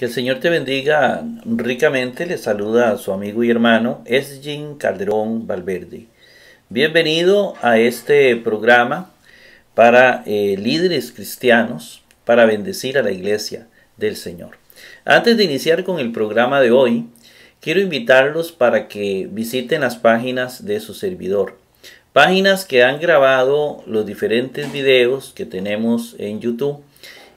Que el Señor te bendiga ricamente. Le saluda a su amigo y hermano Esgin Calderón Valverde. Bienvenido a este programa para eh, líderes cristianos para bendecir a la iglesia del Señor. Antes de iniciar con el programa de hoy, quiero invitarlos para que visiten las páginas de su servidor. Páginas que han grabado los diferentes videos que tenemos en YouTube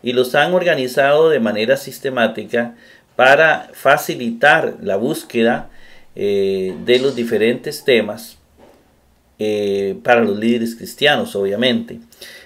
y los han organizado de manera sistemática para facilitar la búsqueda eh, de los diferentes temas eh, para los líderes cristianos, obviamente.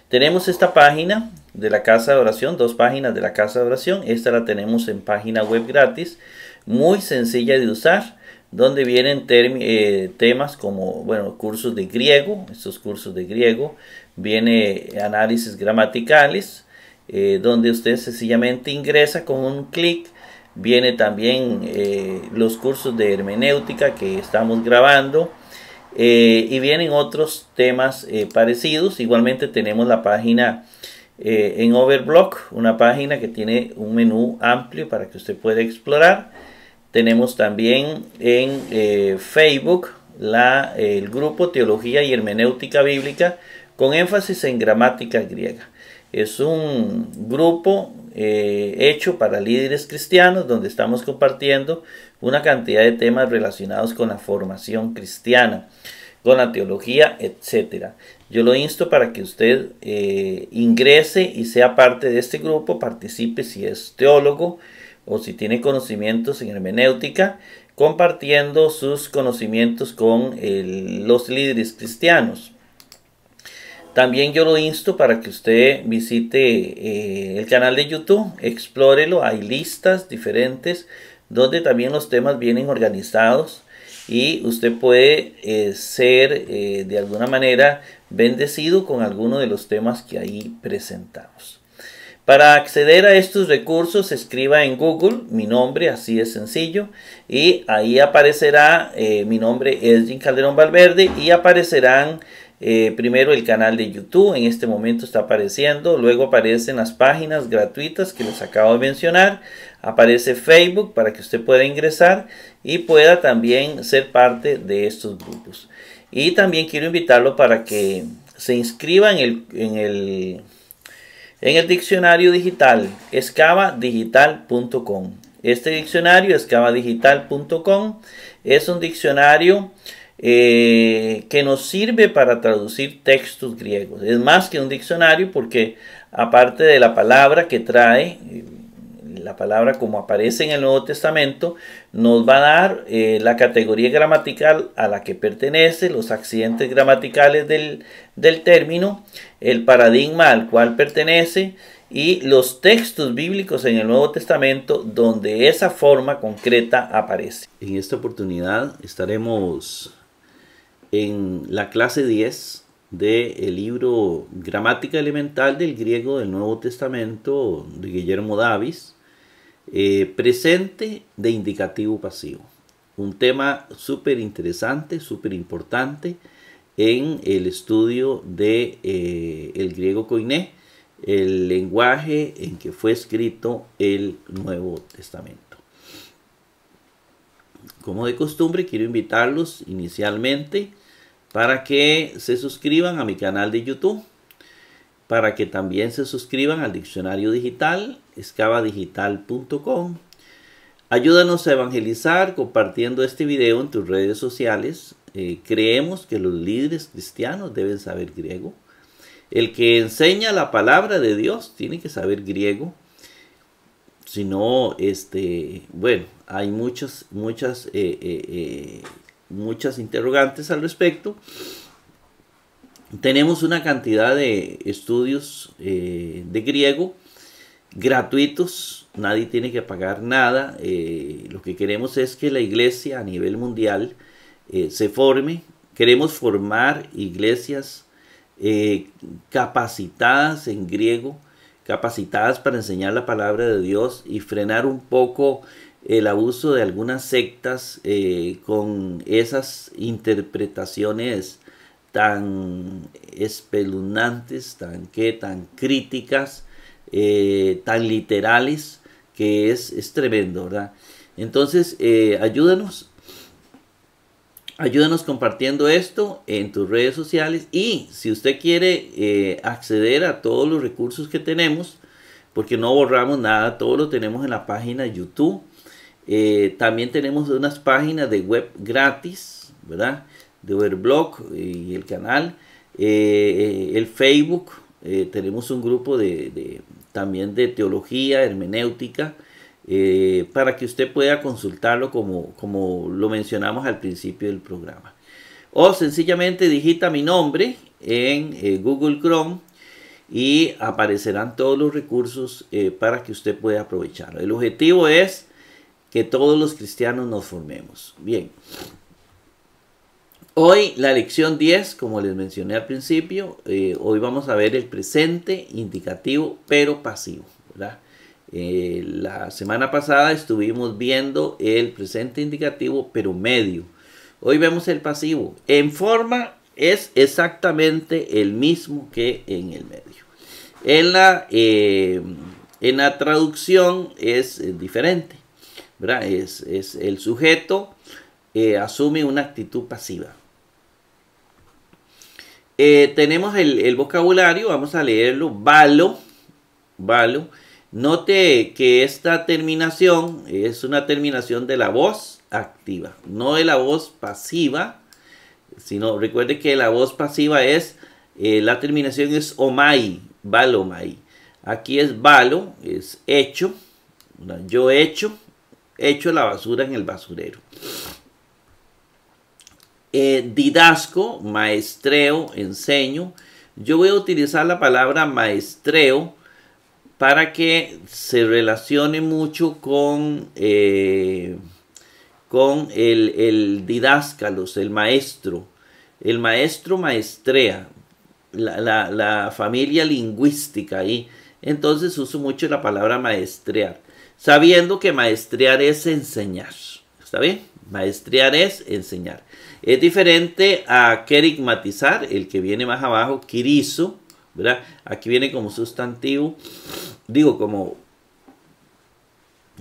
Tenemos esta página de la casa de oración, dos páginas de la casa de oración. Esta la tenemos en página web gratis, muy sencilla de usar, donde vienen eh, temas como, bueno, cursos de griego, estos cursos de griego, viene análisis gramaticales, eh, donde usted sencillamente ingresa con un clic. Viene también eh, los cursos de hermenéutica que estamos grabando. Eh, y vienen otros temas parecidos. Igualmente tenemos la página en Overblock, una página que tiene un menú amplio para que usted pueda explorar. Tenemos también en Facebook la, el grupo Teología y Hermenéutica Bíblica con énfasis en gramática griega. Es un grupo eh, hecho para líderes cristianos donde estamos compartiendo una cantidad de temas relacionados con la formación cristiana, con la teología, etc. Yo lo insto para que usted eh, ingrese y sea parte de este grupo, participe si es teólogo o si tiene conocimientos en hermenéutica, compartiendo sus conocimientos con los líderes cristianos. También yo lo insto para que usted visite eh, el canal de YouTube, explórelo, hay listas diferentes donde también los temas vienen organizados y usted puede eh, ser eh, de alguna manera bendecido con alguno de los temas que ahí presentamos. Para acceder a estos recursos, escriba en Google mi nombre, así es sencillo, y ahí aparecerá mi nombre, es Jim Calderón Valverde, y aparecerán eh, primero el canal de YouTube, en este momento está apareciendo, luego aparecen las páginas gratuitas que les acabo de mencionar, aparece Facebook para que usted pueda ingresar y pueda también ser parte de estos grupos. Y también quiero invitarlo para que se inscriba en el, en el, en el diccionario digital escavadigital.com. Este diccionario, escavadigital.com, es un diccionario eh, que nos sirve para traducir textos griegos. Es más que un diccionario porque aparte de la palabra que trae, eh, la palabra como aparece en el Nuevo Testamento, nos va a dar eh, la categoría gramatical a la que pertenece, los accidentes gramaticales del, del término, el paradigma al cual pertenece y los textos bíblicos en el Nuevo Testamento donde esa forma concreta aparece. En esta oportunidad estaremos en la clase 10 del libro Gramática Elemental del Griego del Nuevo Testamento de Guillermo Davis, eh, presente de indicativo pasivo. Un tema súper interesante, súper importante en el estudio de eh, griego koiné, el lenguaje en que fue escrito el Nuevo Testamento. Como de costumbre, quiero invitarlos inicialmente para que se suscriban a mi canal de YouTube, para que también se suscriban al diccionario digital, escavadigital.com. Ayúdanos a evangelizar compartiendo este video en tus redes sociales. Eh, creemos que los líderes cristianos deben saber griego. El que enseña la palabra de Dios tiene que saber griego. Si no, este, bueno, hay muchas, muchas, eh, eh, muchas interrogantes al respecto. Tenemos una cantidad de estudios de griego gratuitos, nadie tiene que pagar nada. lo que queremos es que la iglesia a nivel mundial se forme. Queremos formar iglesias eh, capacitadas en griego, capacitadas para enseñar la palabra de Dios y frenar un poco el abuso de algunas sectas eh, con esas interpretaciones tan espeluznantes, tan, que, tan críticas, eh, tan literales, que es, es tremendo, ¿verdad? Entonces, eh, ayúdanos. Ayúdanos compartiendo esto en tus redes sociales y si usted quiere eh, acceder a todos los recursos que tenemos, porque no borramos nada, todo lo tenemos en la página YouTube. Eh, también tenemos unas páginas de web gratis, ¿verdad? De Overblog y el canal. el Facebook, tenemos un grupo de, también de teología, hermenéutica, eh, para que usted pueda consultarlo como, como lo mencionamos al principio del programa. O sencillamente digita mi nombre en eh, Google Chrome y aparecerán todos los recursos eh, para que usted pueda aprovecharlo. El objetivo es que todos los cristianos nos formemos. Bien. Hoy la lección 10, como les mencioné al principio, hoy vamos a ver el presente indicativo pero pasivo. Eh, la semana pasada estuvimos viendo el presente indicativo, pero medio. Hoy vemos el pasivo. En forma es exactamente el mismo que en el medio. En la, eh, en la traducción es eh, Es, el sujeto asume una actitud pasiva. tenemos el, vocabulario, vamos a leerlo. Valo, valo Note que esta terminación es una terminación de la voz activa, no de la voz pasiva, sino recuerde que la voz pasiva es, eh, la terminación es omai, balomai. Aquí es balo, es hecho, yo hecho, hecho la basura en el basurero. Eh, didasco, maestreo, enseño. Yo voy a utilizar la palabra maestreo para que se relacione mucho con, eh, con el, el didáscalos, el maestro. El maestro maestrea, la, la, familia lingüística ahí. Entonces uso mucho la palabra maestrear, sabiendo que maestrear es enseñar. ¿Está bien? Maestrear es enseñar. Es diferente a querigmatizar, el que viene más abajo, quirizo, Aquí viene como sustantivo, digo como,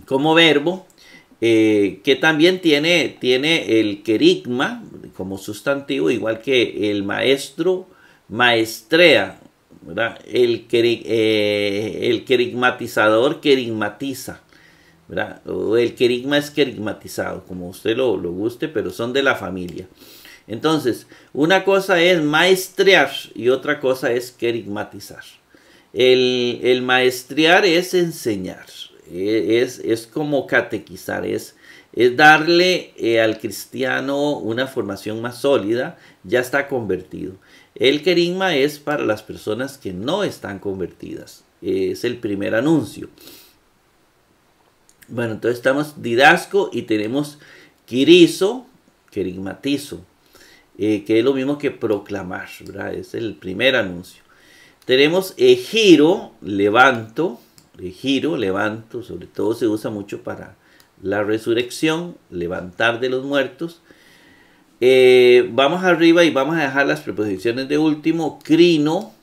como verbo, eh, que también tiene, tiene el querigma como sustantivo, igual que el maestro maestrea, El, eh, el querigmatizador querigmatiza. El querigma es querigmatizado, como usted lo, lo guste, pero son de la familia. Entonces, una cosa es maestrear y otra cosa es querigmatizar. El, el maestrear es enseñar, e, es, es como catequizar, es, es darle eh, al cristiano una formación más sólida, ya está convertido. El querigma es para las personas que no están convertidas, es el primer anuncio. Bueno, entonces estamos didasco y tenemos quirizo, querigmatizo. Eh, que es lo mismo que proclamar, ¿verdad? Es el primer anuncio. Tenemos giro, levanto, giro, levanto, sobre todo se usa mucho para la resurrección, levantar de los muertos. Eh, vamos arriba y vamos a dejar las preposiciones de último, crino,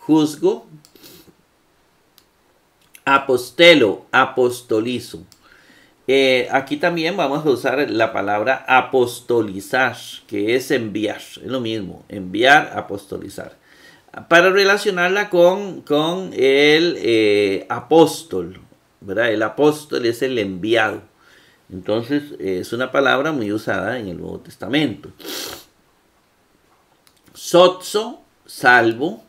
juzgo, apostelo, apostolizo. Eh, aquí también vamos a usar la palabra apostolizar, que es enviar, es lo mismo, enviar, apostolizar, para relacionarla con, con el eh, apóstol, ¿verdad? El apóstol es el enviado. Entonces es una palabra muy usada en el Nuevo Testamento. Sotso, salvo.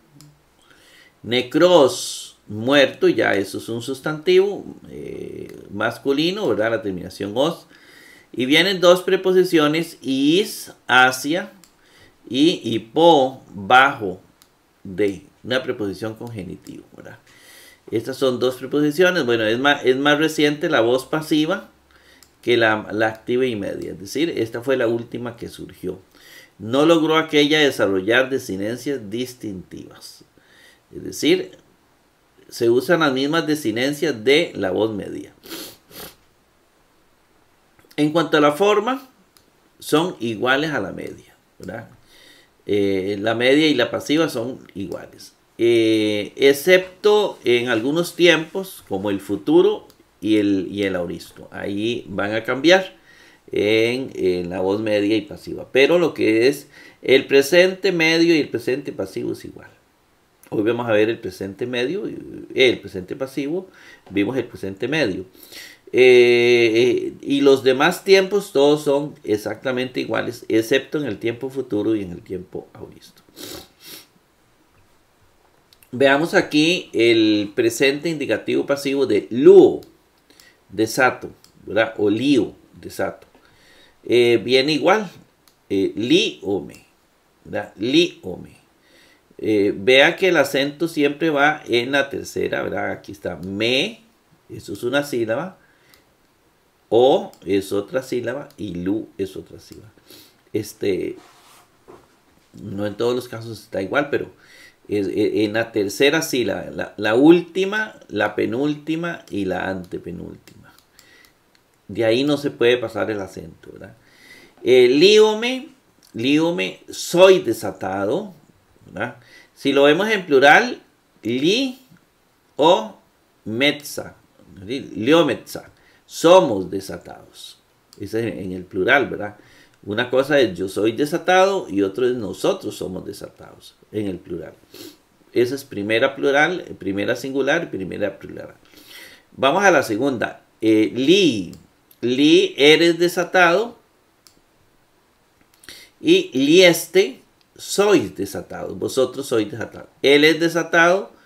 Necros, muerto, ya eso es un sustantivo eh, masculino, ¿verdad? La terminación os. Y vienen dos preposiciones, is, hacia, y hipo, bajo, de, una preposición con genitivo, ¿verdad? Estas son dos preposiciones. Bueno, es más, es más reciente la voz pasiva que la, la activa y media. Es decir, esta fue la última que surgió. No logró aquella desarrollar desinencias distintivas. Es decir, se usan las mismas desinencias de la voz media. En cuanto a la forma, son iguales a la media. Eh, la media y la pasiva son iguales. Eh, excepto en algunos tiempos, como el futuro y el, y el. Ahí van a cambiar en, la voz media y pasiva. Pero lo que es el presente medio y el presente pasivo es igual. Hoy vamos a ver el presente medio, el presente pasivo, vimos el presente medio. Eh, eh, y los demás tiempos todos son exactamente iguales, excepto en el tiempo futuro y en el tiempo auristo. Veamos aquí el presente indicativo pasivo de luo, de sato, ¿verdad? O lío, de sato. Eh, viene igual, li ome, ¿verdad? Li ome. Vea que el acento siempre va en la tercera, ¿verdad? Aquí está me, eso es una sílaba o es otra sílaba y Lu es otra sílaba. Este, no en todos los casos está igual, pero e, en la tercera sílaba, la, última, la penúltima y la antepenúltima. De ahí no se puede pasar el acento, ¿verdad? Eh, líome, líome, soy desatado, Si lo vemos en plural, li o metza, liometza somos desatados. Ese es en el plural, ¿verdad? Una cosa es yo soy desatado y otro es nosotros somos desatados, en el plural. Esa es primera plural, primera singular primera plural. Vamos a la segunda. Eh, li, li, eres desatado. Y lieste, sois desatados. Vosotros sois desatados. Él es desatado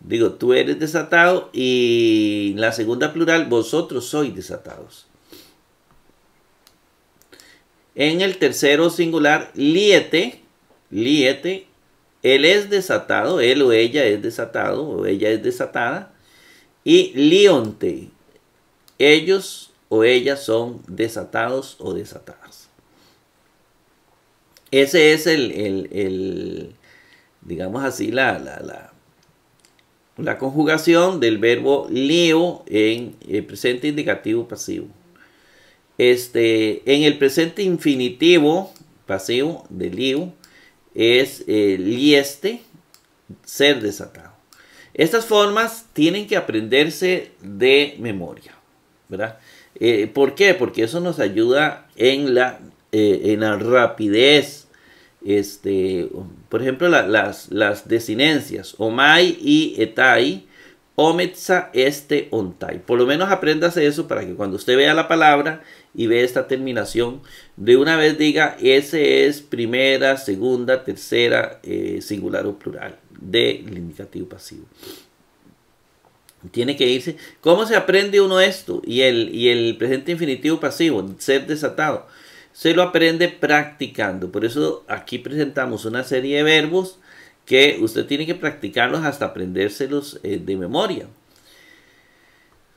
Digo, tú eres desatado y la segunda plural, vosotros sois desatados. En el tercero singular, liete, liete, él es desatado, él o ella es desatado o ella es desatada. Y lionte, ellos o ellas son desatados o desatadas. Ese es el, el, digamos así, la, la la conjugación del verbo leo en el presente indicativo pasivo. Este, en el presente infinitivo pasivo de leo es eh, lieste, ser desatado. Estas formas tienen que aprenderse de memoria, ¿verdad? Eh, ¿Por qué? Porque eso nos ayuda en la, eh, en la rapidez este, por ejemplo, las, las desinencias, omai y etai, ometza este ontai. Por lo menos apréndase eso para que cuando usted vea la palabra y ve esta terminación, de una vez diga, ese es primera, segunda, tercera, eh, singular o plural del indicativo pasivo. Tiene que irse. ¿Cómo se aprende uno esto? Y el, y el presente infinitivo pasivo, ser desatado se lo aprende practicando. Por eso aquí presentamos una serie de verbos que usted tiene que practicarlos hasta aprendérselos eh, de memoria.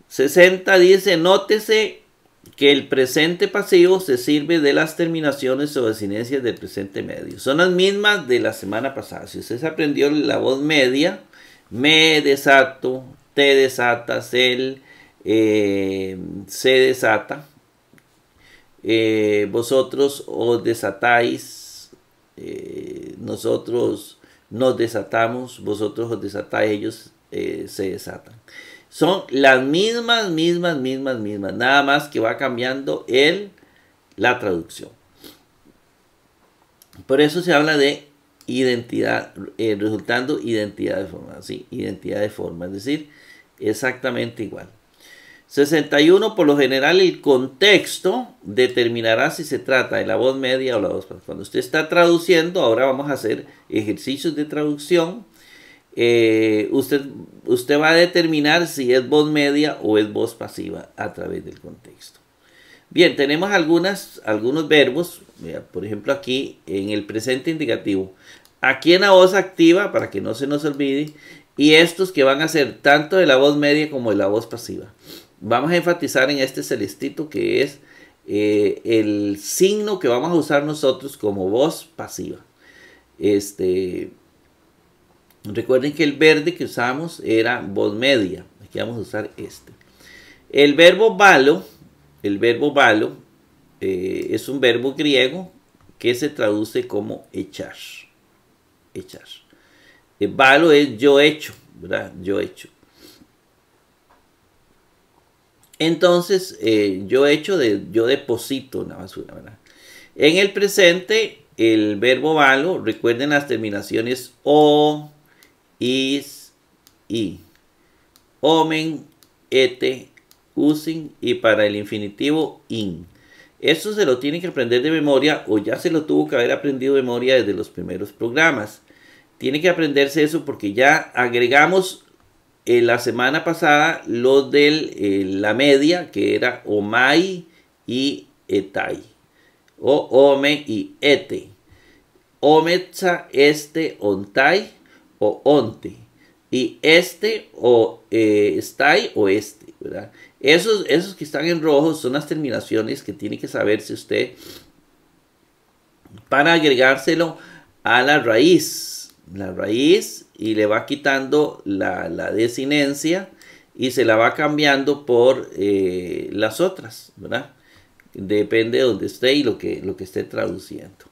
60 dice, nótese que el presente pasivo se sirve de las terminaciones o desinencias del presente medio. Son las mismas de la semana pasada. Si usted se aprendió la voz media, me desato, te desatas, él eh, se desata, eh, vosotros os desatáis, eh, nosotros nos desatamos, vosotros os desatáis, ellos eh, se desatan. Son las mismas, mismas, mismas, mismas, nada más que va cambiando el, la traducción. Por eso se habla de identidad, resultando identidad de forma, ¿sí? identidad de forma, es decir, exactamente igual. 61, por lo general, el contexto determinará si se trata de la voz media o la voz pasiva. Cuando usted está traduciendo, ahora vamos a hacer ejercicios de traducción. Eh, usted, usted va a determinar si es voz media o es voz pasiva a través del contexto. Bien, tenemos algunas, algunos verbos, por ejemplo aquí en el presente indicativo. Aquí en la voz activa, para que no se nos olvide, y estos que van a ser tanto de la voz media como de la voz pasiva vamos a enfatizar en este celestito que es eh, el signo que vamos a usar nosotros como voz pasiva. Este, recuerden que el verde que usamos era voz media. Aquí vamos a usar este. El verbo valo, el verbo valo eh, es un verbo griego que se traduce como echar. Echar. El valo es yo hecho, ¿verdad? Yo hecho. Entonces, eh, yo hecho de, yo deposito en la basura, ¿verdad? En el presente, el verbo valo, recuerden las terminaciones o, is, i. Omen, ete, usin y para el infinitivo in. Eso se lo tiene que aprender de memoria o ya se lo tuvo que haber aprendido de memoria desde los primeros programas. Tiene que aprenderse eso porque ya agregamos en la semana pasada lo de eh, la media que era omai y etai o ome y ete. Ometza, este, ontai o onte. Y este o eh, estai o este. Esos, esos que están en rojo son las terminaciones que tiene que saberse usted para agregárselo a la raíz. La raíz y le va quitando la, desinencia y se la va cambiando por eh, las otras, ¿verdad? Depende de donde esté y lo que, lo que esté traduciendo.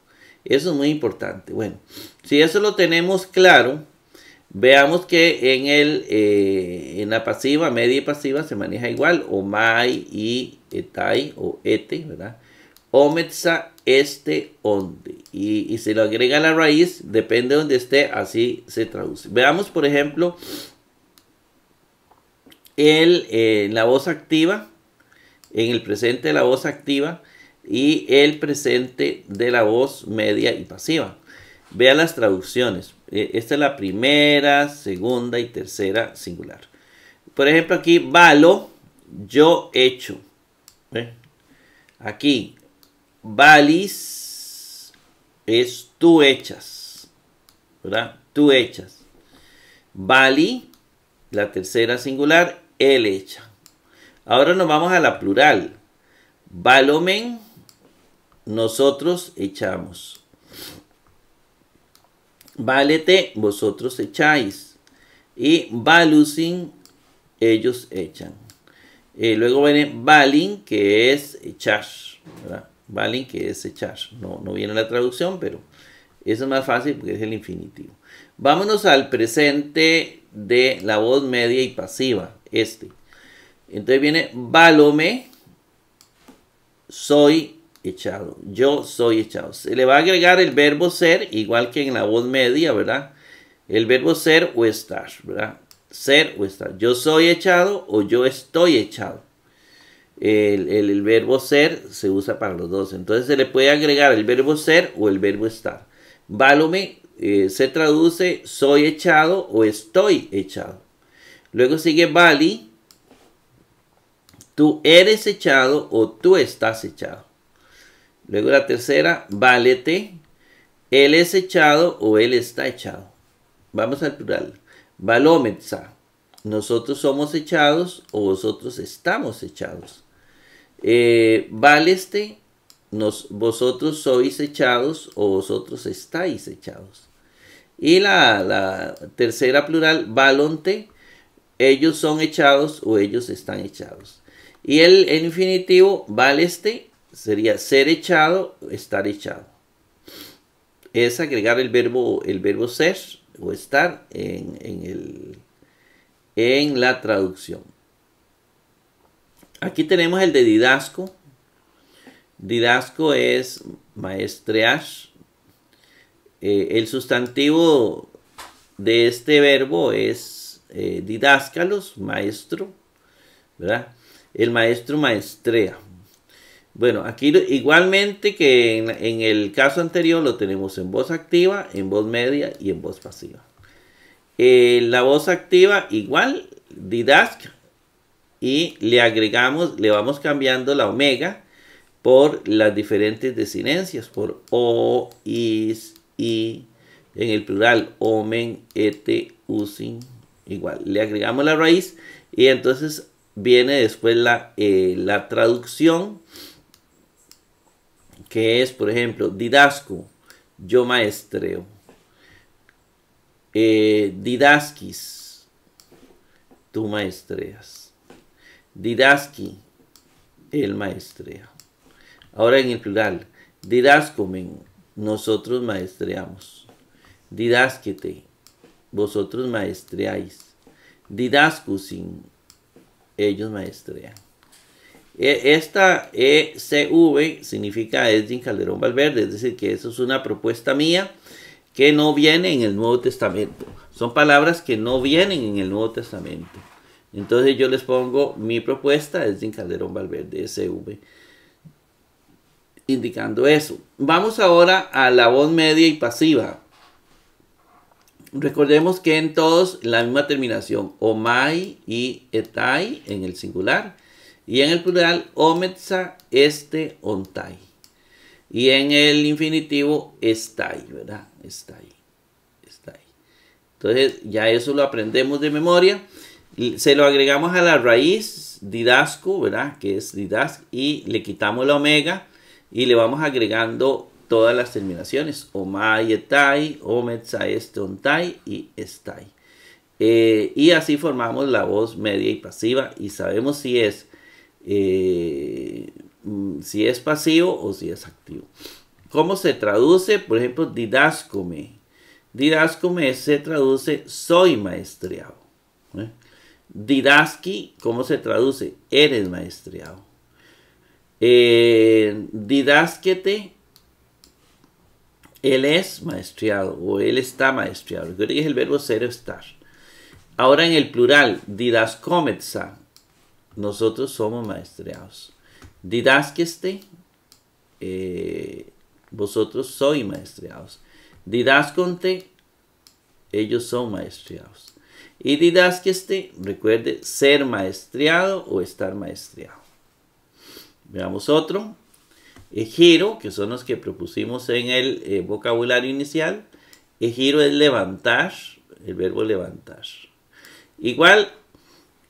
Eso es muy importante. Bueno, si eso lo tenemos claro, Veamos que en, el, eh, en la pasiva, media y pasiva se maneja igual, o mai y etai o ete, ¿verdad? Ometza, este, onde. Y, se lo agrega la raíz, depende de donde esté, así se traduce. Veamos, por ejemplo, el, eh, la voz activa, en el presente de la voz activa y el presente de la voz media y pasiva. Vea las traducciones. Eh, esta es la primera, segunda y tercera singular. Por ejemplo, aquí, valo, yo hecho. Aquí, valis es tú hechas. ¿Verdad? Tú hechas. Vali, la tercera singular, él hecha. Ahora nos vamos a la plural. Valomen, nosotros echamos. Válete, vosotros echáis. Y valusin, ellos echan. Eh, luego viene valin, que es echar. Valin, que es echar. No, no viene la traducción, pero eso es más fácil porque es el infinitivo. Vámonos al presente de la voz media y pasiva. Este. Entonces viene valome, soy echado. Yo soy echado. Se le va a agregar el verbo ser, igual que en la voz media, ¿verdad? El verbo ser o estar, ¿verdad? Ser o estar. Yo soy echado o yo estoy echado. El, verbo ser se usa para los dos. Entonces se le puede agregar el verbo ser o el verbo estar. Válome eh, se traduce soy echado o estoy echado. Luego sigue vali. Tú eres echado o tú estás echado. Luego la tercera, válete. Él es echado o él está echado. Vamos al plural. Valómetza. Nosotros somos echados o vosotros estamos echados. Eh, váleste. Nos, vosotros sois echados o vosotros estáis echados. Y la, la tercera plural, valonte. Ellos son echados o ellos están echados. Y el, el infinitivo, valeste sería ser echado, estar echado. Es agregar el verbo, el verbo ser o estar en, en la traducción. Aquí tenemos el de didasco. Didasco es maestrear. Eh, el sustantivo de este verbo es eh, didáscalos, maestro. ¿verdad? El maestro maestrea. Bueno, aquí igualmente que en, el caso anterior lo tenemos en voz activa, en voz media y en voz pasiva. Eh, la voz activa igual, didask, y le agregamos, le vamos cambiando la omega por las diferentes desinencias, por o, is, i, en el plural, omen, ete, usin, igual. Le agregamos la raíz y entonces viene después la, eh, la traducción que es, por ejemplo, didasco, yo maestreo. Eh, didasquis, tú maestreas. Didaski, él maestrea. Ahora en el plural, didascomen, nosotros maestreamos. Didásquete, vosotros maestreáis. Didascusin, ellos maestrean. E, esta ECV significa Edwin Calderón Valverde, es decir, que eso es una propuesta mía que no viene en el Nuevo Testamento. Son palabras que no vienen en el Nuevo Testamento. Entonces yo les pongo mi propuesta, Edwin Calderón Valverde, SV, indicando eso. Vamos ahora a la voz media y pasiva. Recordemos que en todos la misma terminación, omai y etai en el singular y en el plural ometza este ontai. Y en el infinitivo estai, ¿verdad? Estai. Estai. Entonces ya eso lo aprendemos de memoria. Se lo agregamos a la raíz didasco, ¿verdad? Que es didas y le quitamos la omega y le vamos agregando todas las terminaciones. Omai, etai, ometza, este, ontai y estai. Eh, y así formamos la voz media y pasiva y sabemos si es, eh, mm, si es pasivo o si es activo. ¿Cómo se traduce? Por ejemplo, didáscome. Didáscome se traduce soy maestreado. ¿eh? Didaski, ¿cómo se traduce? Eres maestreado. Eh, él es maestriado o él está maestriado. Recuerden que es el verbo ser estar. Ahora en el plural, didascometza, nosotros somos maestriados. Didasqueste, eh, vosotros sois maestriados. Didasconte, ellos son maestriados. Y didasqueste, recuerde, ser maestriado o estar maestriado. Veamos otro. Giro, que son los que propusimos en el eh, vocabulario inicial. Giro es levantar, el verbo levantar. Igual,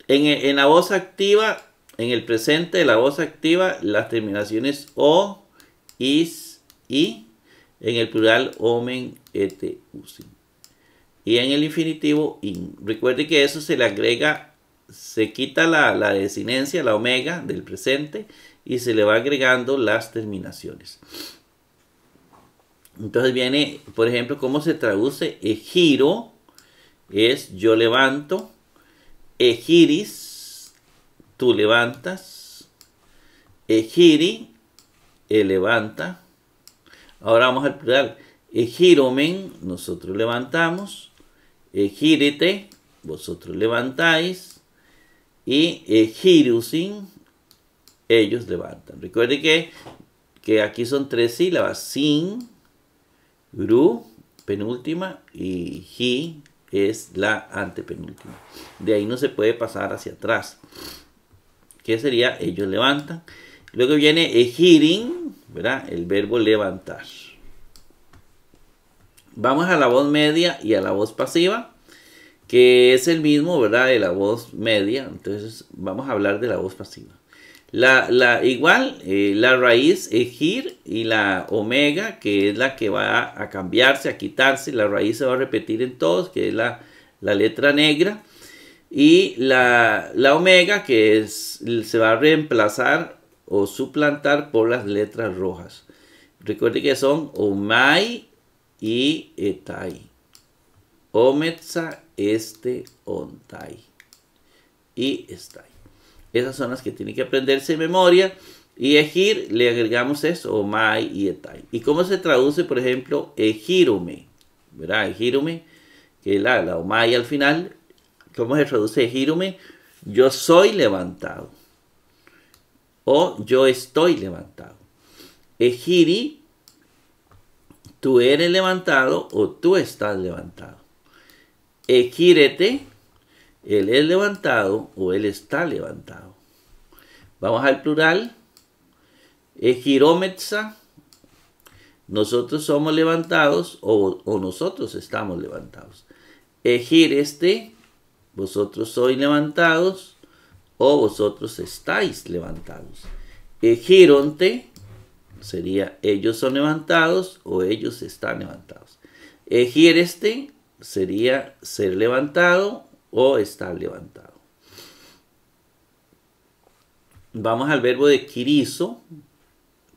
en, la voz activa, en el presente de la voz activa, las terminaciones o, is, y. En el plural, omen, et, usin. Y en el infinitivo, in. Recuerde que eso se le agrega, se quita la, la desinencia, la omega del presente y se le va agregando las terminaciones. Entonces viene, por ejemplo, cómo se traduce giro es yo levanto, egiris, tú levantas, egiri, él levanta. Ahora vamos al plural. Egiromen, nosotros levantamos. Egírete, vosotros levantáis. Y egirusin, ellos levantan. Recuerde que, que aquí son tres sílabas. Sin, ru, penúltima, y hi es la antepenúltima. De ahí no se puede pasar hacia atrás. ¿Qué sería? Ellos levantan. Luego viene ejirin, ¿verdad? El verbo levantar. Vamos a la voz media y a la voz pasiva, que es el mismo, ¿verdad? De la voz media. Entonces vamos a hablar de la voz pasiva. La, igual, eh, la raíz ejir y la omega, que es la que va a cambiarse, a quitarse, la raíz se va a repetir en todos, que es la, letra negra. Y la, omega, que es, se va a reemplazar o suplantar por las letras rojas. Recuerde que son omai y etai. Ometza, este, ontai. Y estai. Esas son las que tiene que aprenderse de memoria. Y ejir le agregamos eso, omai y etai. ¿Y cómo se traduce, por ejemplo, ejirume? ¿Verdad? Ejirume, que la, la omai al final. ¿Cómo se traduce ejirume? Yo soy levantado. O yo estoy levantado. Ejiri, tú eres levantado o tú estás levantado. Ejírete, él es levantado o él está levantado. Vamos al plural. Ejirometza. Nosotros somos levantados o, nosotros estamos levantados. Ejireste. Vosotros sois levantados o vosotros estáis levantados. Ejironte sería ellos son levantados o ellos están levantados. Ejireste sería ser levantado o estar levantado. Vamos al verbo de quirizo.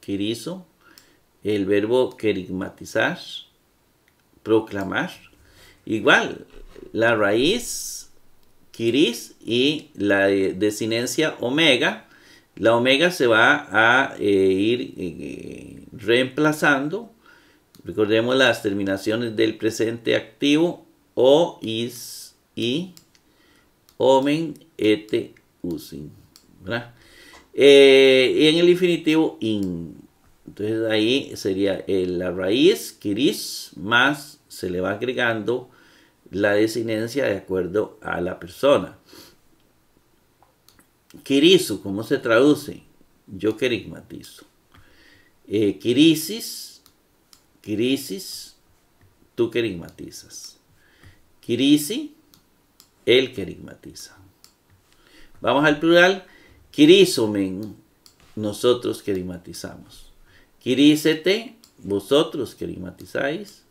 Quirizo. El verbo querigmatizar. Proclamar. Igual, la raíz quiris y la desinencia omega la omega se va a eh, ir eh, reemplazando. Recordemos las terminaciones del presente activo o, is, y, omen, et, usin. Eh, en el infinitivo, in. Entonces ahí sería la raíz, kiris, más se le va agregando la desinencia de acuerdo a la persona. Kirisu, ¿cómo se traduce? Yo querigmatizo. Eh, kirisis, kirisis, tú querigmatizas. Kirisi, él querigmatiza. Vamos al plural. Kirisomen, nosotros querigmatizamos. Kirisete, vosotros querigmatizáis.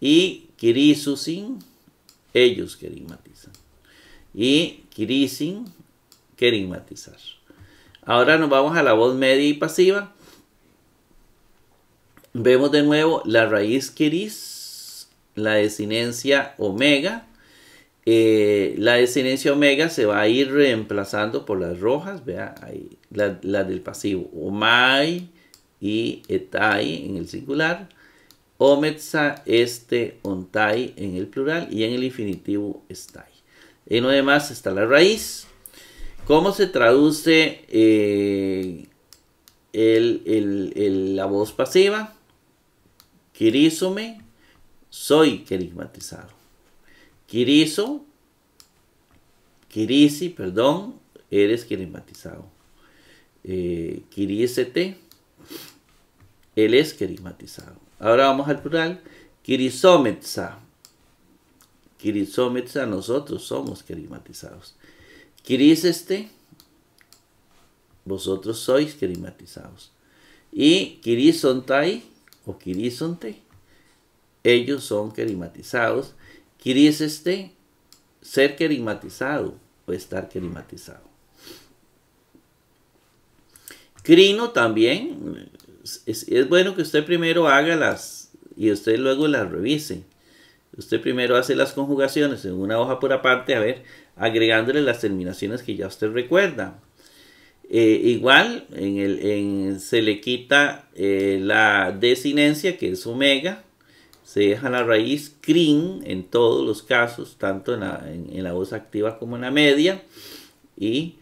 Y kirisusin, ellos querigmatizan. Y kirisin, querigmatizar. Ahora nos vamos a la voz media y pasiva. Vemos de nuevo la raíz quiris, la desinencia omega. Eh, la desinencia omega se va a ir reemplazando por las rojas, vea ahí, la, del pasivo, omai y etai en el singular, ometza, este, ontai en el plural y en el infinitivo estai. En lo demás está la raíz, ¿Cómo se traduce eh, la voz pasiva? Quirízome, soy querigmatizado. Quirizo, quirisi, perdón, eres querigmatizado. Eh, él es querigmatizado. Ahora vamos al plural. Kirisometza. Kirisometza, nosotros somos querigmatizados. Kiriseste, vosotros sois querimatizados. Y kirisontai o kirisonte, ellos son querimatizados. Kiriseste, ser querimatizado o estar querimatizado. Crino también, es, bueno que usted primero haga las y usted luego las revise. Usted primero hace las conjugaciones en una hoja por aparte, a ver, agregándole las terminaciones que ya usted recuerda. Eh, igual en el, se le quita eh, la desinencia que es omega, se deja la raíz crin en todos los casos, tanto en la, en, la, voz activa como en la media, y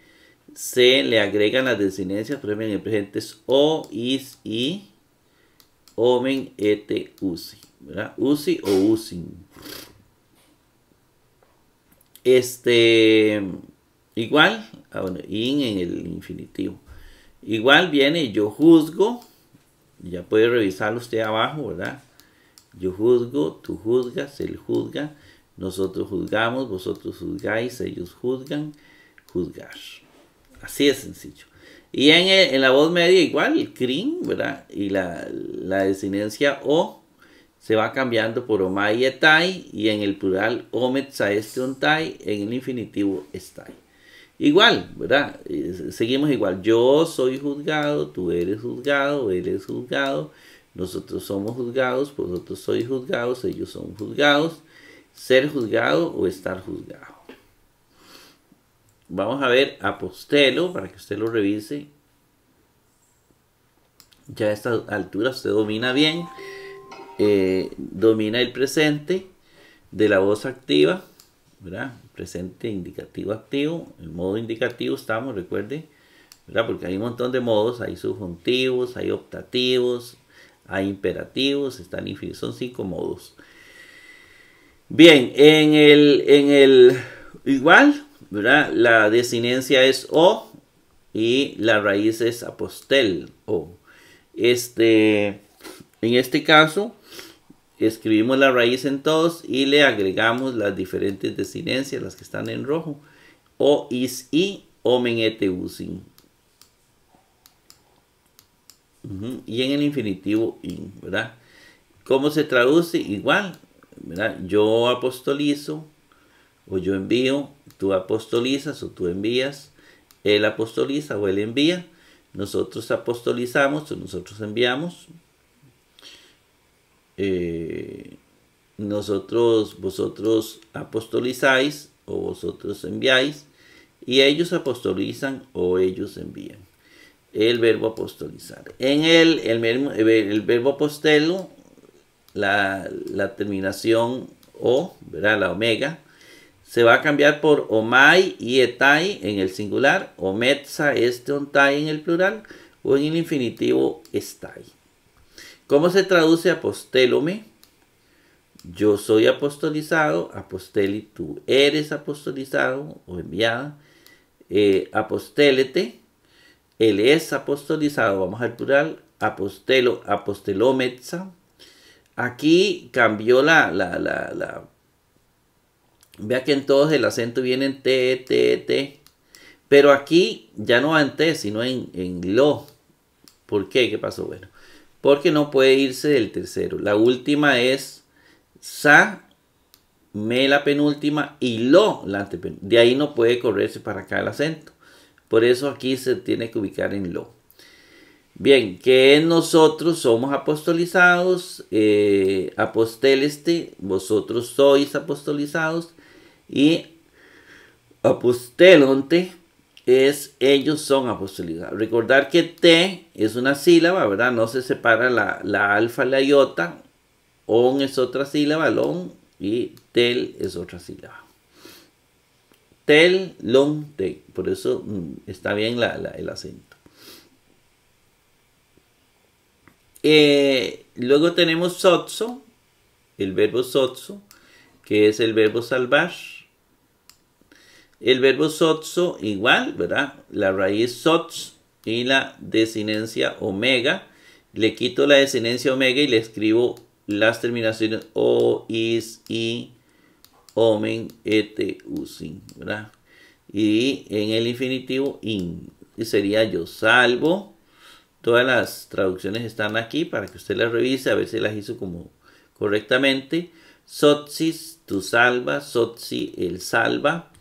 se le agregan las desinencias, por ejemplo en el presente es o, is, y, omen, et, usi, usi o usin. Este, igual, ah, in en el infinitivo. Igual viene yo juzgo, ya puede revisarlo usted abajo, ¿verdad? Yo juzgo, tú juzgas, él juzga, nosotros juzgamos, vosotros juzgáis, ellos juzgan, juzgar. Así es sencillo. Y en, en la voz media igual, el crin, ¿verdad? Y la, la desinencia o se va cambiando por omai etai y en el plural omet saeste ontai, en el infinitivo estai. Igual, ¿verdad? Seguimos igual. Yo soy juzgado, tú eres juzgado, él es juzgado, nosotros somos juzgados, vosotros sois juzgados, ellos son juzgados. Ser juzgado o estar juzgado. Vamos a ver apostelo para que usted lo revise. Ya a esta altura usted domina bien. Eh, domina el presente de la voz activa. Presente indicativo activo, el modo indicativo estamos, recuerde. Porque hay un montón de modos, hay subjuntivos, hay optativos, hay imperativos, están infinitos, son cinco modos. Bien, en el, en el igual. La desinencia es o y la raíz es apostel o. Este, en este caso, escribimos la raíz en todos y le agregamos las diferentes desinencias, las que están en rojo. O, is, y, omen, ete, usin. Y en el infinitivo, in, ¿verdad? ¿Cómo se traduce? Igual, ¿verdad? Yo apostolizo o yo envío, tú apostolizas o tú envías, él apostoliza o él envía, nosotros apostolizamos o nosotros enviamos, eh, nosotros, vosotros apostolizáis o vosotros enviáis, y ellos apostolizan o ellos envían. el verbo apostolizar. En el, el, verbo apostelo, la, terminación o, ¿verdad? la omega, se va a cambiar por omai y etai en el singular, o metza este ontai en el plural, o en el infinitivo estai. ¿Cómo se traduce apostélome? Yo soy apostolizado, aposteli, tú eres apostolizado o enviada, eh, apostélete, él es apostolizado, vamos al plural, apostelo, apostelometza. Aquí cambió la, la, la, la, vea que en todos el acento viene en T, T, T, pero aquí ya no va en T, sino en, en lo. ¿Por qué? ¿Qué pasó? Bueno, porque no puede irse del tercero. La última es sa, me la penúltima y lo la antepenúltima. De ahí no puede correrse para acá el acento. Por eso aquí se tiene que ubicar en lo. Bien, que nosotros somos apostolizados, eh, aposteleste, vosotros sois apostolizados, y apostelonte es ellos son apostolizados. Recordar que T es una sílaba, ¿verdad? No se separa la, la alfa la iota, on es otra sílaba, lon, y tel es otra sílaba. Tel, long, te. Por eso mm, está bien el acento. Eh, luego tenemos sotso, el verbo sotso, que es el verbo salvar. El verbo sotso igual, ¿verdad? La raíz sots y la desinencia omega. Le quito la desinencia omega y le escribo las terminaciones o, is, y, omen, et, usin, ¿verdad? Y en el infinitivo, in, sería yo salvo. Todas las traducciones están aquí para que usted las revise, a ver si las hizo como correctamente. Sotsis, tu salva, sotsi, el salva,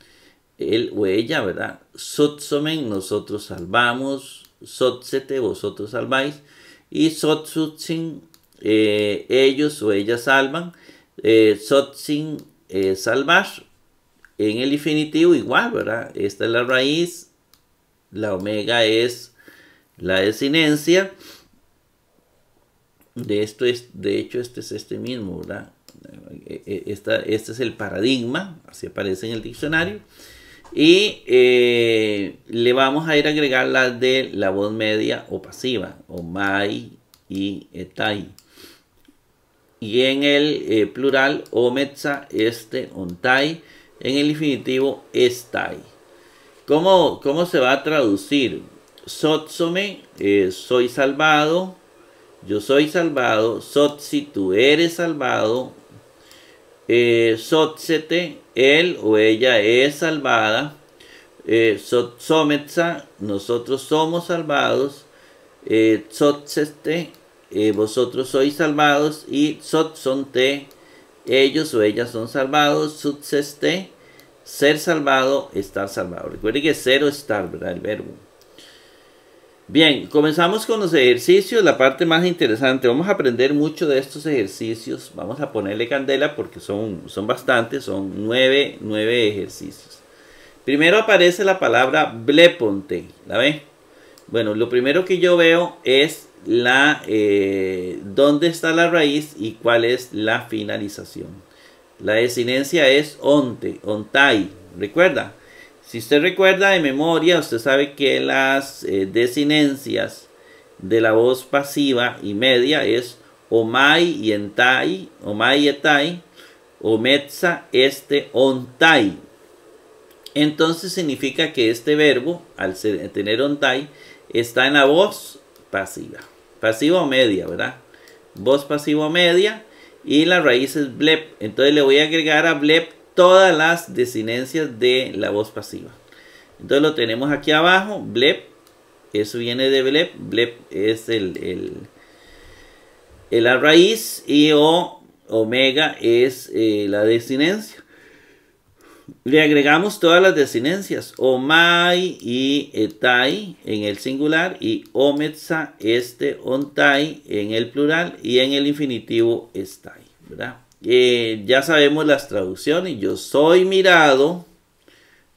él o ella, ¿verdad? Sotsomen, nosotros salvamos, sotsete, vosotros salváis, y sotsutsin, eh, ellos o ellas salvan, eh, Sotsin eh, salvar, en el infinitivo igual, ¿verdad? Esta es la raíz, la omega es la desinencia, de esto es, de hecho, este es este mismo, ¿verdad? Esta, este es el paradigma, así aparece en el diccionario. Y le vamos a ir a agregar la de la voz media o pasiva, o mai y etai y en el eh, plural ometza, este, ontai, en el infinitivo estai. ¿Cómo, ¿Cómo se va a traducir? Sotsome, eh, soy salvado, yo soy salvado, sotsi, tú eres salvado, eh, sotsete, él o ella es salvada, eh, nosotros somos salvados, eh, sotsete, eh, vosotros sois salvados y sot son te, ellos o ellas son salvados, sutseste, ser salvado, estar salvado. Recuerde que ser o estar, ¿verdad? El verbo. Bien, comenzamos con los ejercicios, la parte más interesante. Vamos a aprender mucho de estos ejercicios. Vamos a ponerle candela porque son, son bastantes, son nueve, nueve ejercicios. Primero aparece la palabra bleponte, ¿la ve? Bueno, lo primero que yo veo es la, eh, dónde está la raíz y cuál es la finalización. La desinencia es onte, ontai. Recuerda, si usted recuerda de memoria, usted sabe que las eh, desinencias de la voz pasiva y media es omai y entai, omai y etai, ometza, este, ontai. Entonces significa que este verbo, al tener ontai, está en la voz pasiva. Pasiva o media, ¿verdad? Voz pasiva o media. Y la raíz es blep. Entonces le voy a agregar a blep todas las desinencias de la voz pasiva. Entonces lo tenemos aquí abajo. Blep. Eso viene de blep. Blep es el, la raíz. Y o omega es eh, la desinencia le agregamos todas las desinencias, omai y etai en el singular y ometza, este, ontai en el plural y en el infinitivo estai, ¿verdad? Eh, ya sabemos las traducciones, yo soy mirado,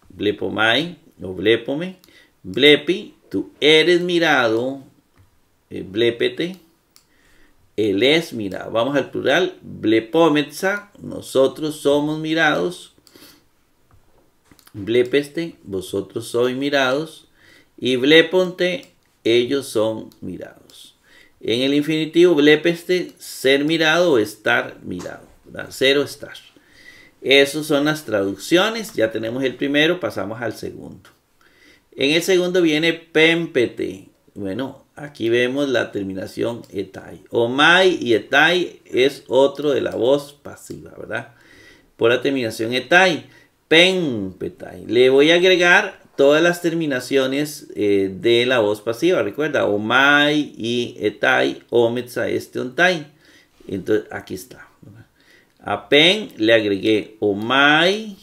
blepomai o blepome, blepi, tú eres mirado, eh, blepete, él es mirado. Vamos al plural, blepometza, nosotros somos mirados, blepeste, vosotros sois mirados, y bleponte, ellos son mirados. En el infinitivo, blepeste, ser mirado o estar mirado, ser o estar. Esas son las traducciones, ya tenemos el primero, pasamos al segundo. En el segundo viene pempete. Bueno, aquí vemos la terminación etai. Omai y etai es otro de la voz pasiva, ¿verdad? Por la terminación etai. Pempetai. Le voy a agregar todas las terminaciones eh, de la voz pasiva. Recuerda, omai y etai, ometza este ontai. Entonces, aquí está. A pen le agregué omai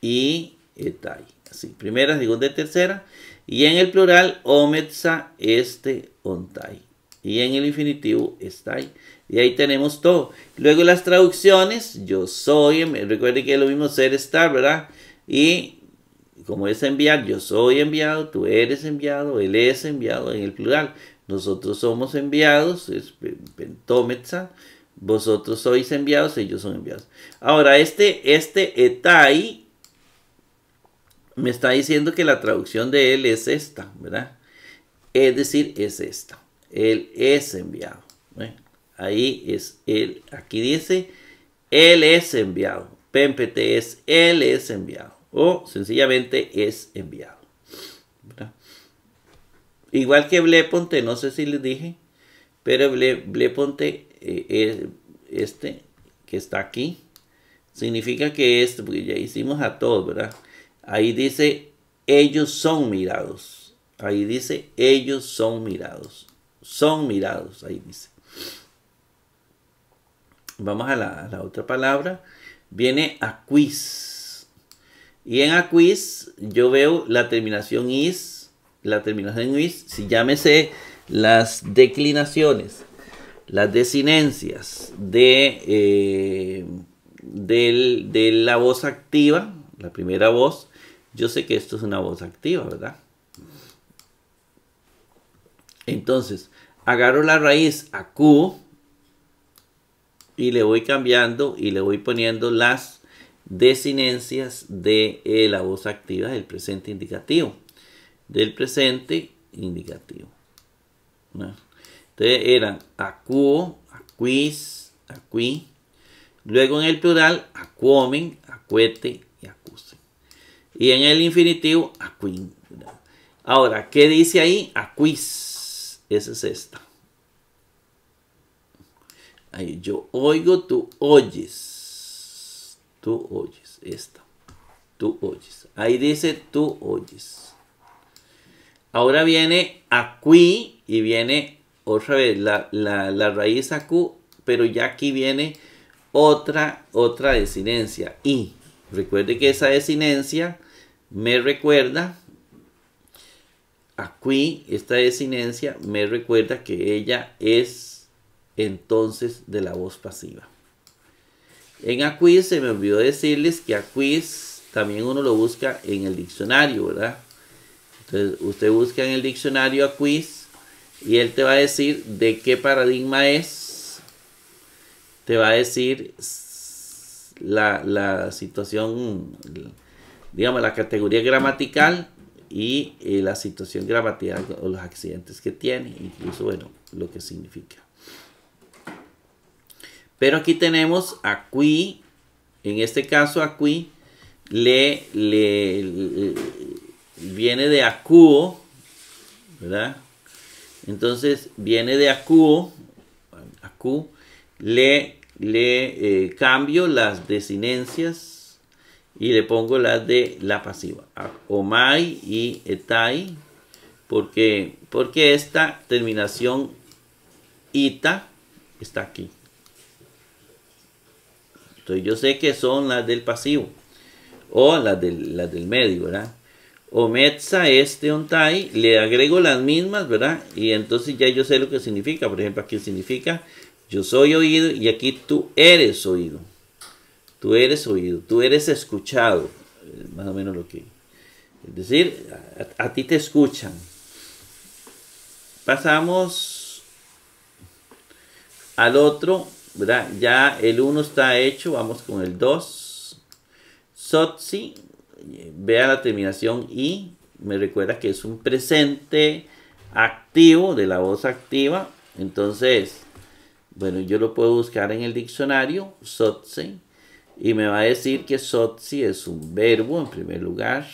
y etai. Así, primera, segunda y tercera. Y en el plural, ometza este ontai. Y en el infinitivo, estai. Y ahí tenemos todo. Luego las traducciones, yo soy, recuerde que es lo mismo ser, estar, ¿verdad? Y como es enviar, yo soy enviado, tú eres enviado, él es enviado en el plural. Nosotros somos enviados, es pentometza, vosotros sois enviados, ellos son enviados. Ahora, este, este etai me está diciendo que la traducción de él es esta, ¿verdad? Es decir, es esta. Él es enviado. Ahí es él. Aquí dice, él es enviado. Pempete es él es enviado. O sencillamente es enviado. Igual que Bleponte, no sé si les dije, pero Bleponte, eh, este que está aquí, significa que este, porque ya hicimos a todos, ¿verdad? Ahí dice, ellos son mirados. Ahí dice, ellos son mirados. Son mirados, ahí dice. Vamos a la, otra palabra. Viene aquis. Y en aquis yo veo la terminación is, la terminación is, si llámese las declinaciones, las desinencias de, eh, de la voz activa, la primera voz, yo sé que esto es una voz activa, ¿verdad? Entonces, agarro la raíz a Q y le voy cambiando y le voy poniendo las desinencias de eh, la voz activa del presente indicativo. Del presente indicativo. Entonces eran acuo, acuis, acui. Luego en el plural, acuomen, acuete y acuse. Y en el infinitivo, acuin. Ahora, ¿qué dice ahí? Aquis. Esa es esta. Ahí, yo oigo, tú oyes. Tú oyes. Esta. Tú oyes. Ahí dice tú oyes. Ahora viene aquí y viene otra vez la, la raíz acu, pero ya aquí viene otra, otra desinencia. Y recuerde que esa desinencia me recuerda, aquí esta desinencia me recuerda que ella es entonces de la voz pasiva. En aquis se me olvidó decirles que aquis también uno lo busca en el diccionario, ¿verdad? Entonces usted busca en el diccionario aquis y él te va a decir de qué paradigma es. Te va a decir la, la situación, digamos, la categoría gramatical y eh, la situación gramatical o los accidentes que tiene, incluso, bueno, lo que significa. Pero aquí tenemos aquí, en este caso aquí, le, le, viene de acuo, ¿verdad? Entonces viene de acuo, acu, le, le eh, cambio las desinencias y le pongo las de la pasiva. Omai y etai. Porque, porque esta terminación ita está aquí. Entonces yo sé que son las del pasivo. O las del, las del medio, ¿verdad? Ometza este ontai, le agrego las mismas, ¿verdad? Y entonces ya yo sé lo que significa. Por ejemplo, aquí significa yo soy oído y aquí tú eres oído. Tú eres oído, tú eres escuchado, más o menos lo que, Es decir, a, ti te escuchan. Pasamos al otro, ¿verdad? Ya el 1 está hecho, vamos con el 2. Sotsi, vea la terminación y me recuerda que es un presente activo de la voz activa. Entonces, bueno, yo lo puedo buscar en el diccionario, Sotsi, y me va a decir que Sotsi es un verbo en primer lugar,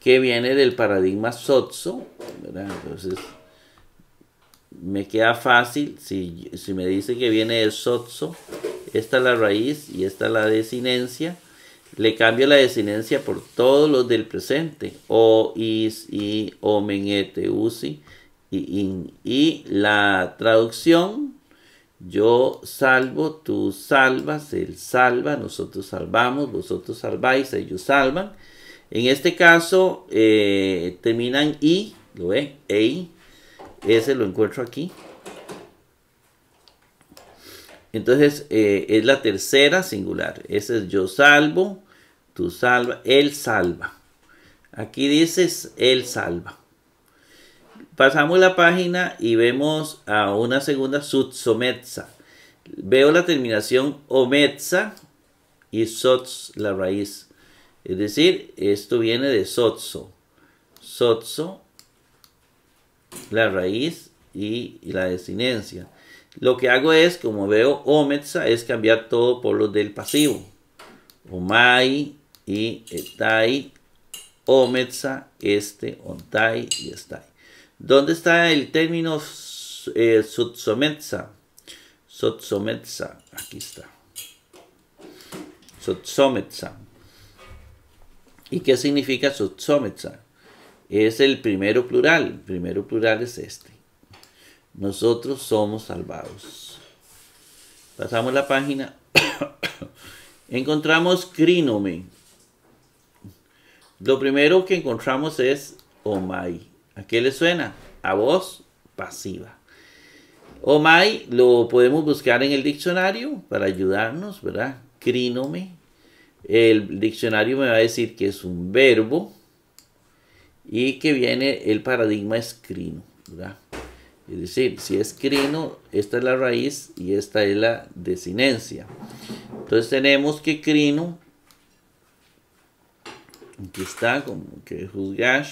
que viene del paradigma Sotso, Entonces, me queda fácil, si, si me dice que viene de Sotso, esta es la raíz y esta es la desinencia, le cambio la desinencia por todos los del presente, o, is, y, omen, ete, usi, y in. Y la traducción, yo salvo, tú salvas, él salva, nosotros salvamos, vosotros salváis, ellos salvan. En este caso, eh, terminan i, ¿lo ve? Ei, ese lo encuentro aquí. Entonces, eh, es la tercera singular. Ese es yo salvo, tú salva, él salva. Aquí dices, él salva. Pasamos la página y vemos a una segunda sutsometza. Veo la terminación ometza y sots la raíz. Es decir, esto viene de sotso. Sotso, la raíz y, la desinencia. Lo que hago es, como veo ometza, es cambiar todo por los del pasivo. Omai, y etai, ometza, este, ontai y estai. ¿Dónde está el término eh, sotsometza? Sotsometza, aquí está. Sotsometza. ¿Y qué significa sotsometza? Es el primero plural. El primero plural es este. Nosotros somos salvados. Pasamos la página. Encontramos crinome. Lo primero que encontramos es omai. ¿A qué le suena? A voz pasiva. Omai lo podemos buscar en el diccionario para ayudarnos, ¿verdad? Crínome. El diccionario me va a decir que es un verbo y que viene el paradigma escrino, ¿verdad? Es decir, si es crino, esta es la raíz y esta es la desinencia. Entonces tenemos que crino Aquí está, como que juzgar.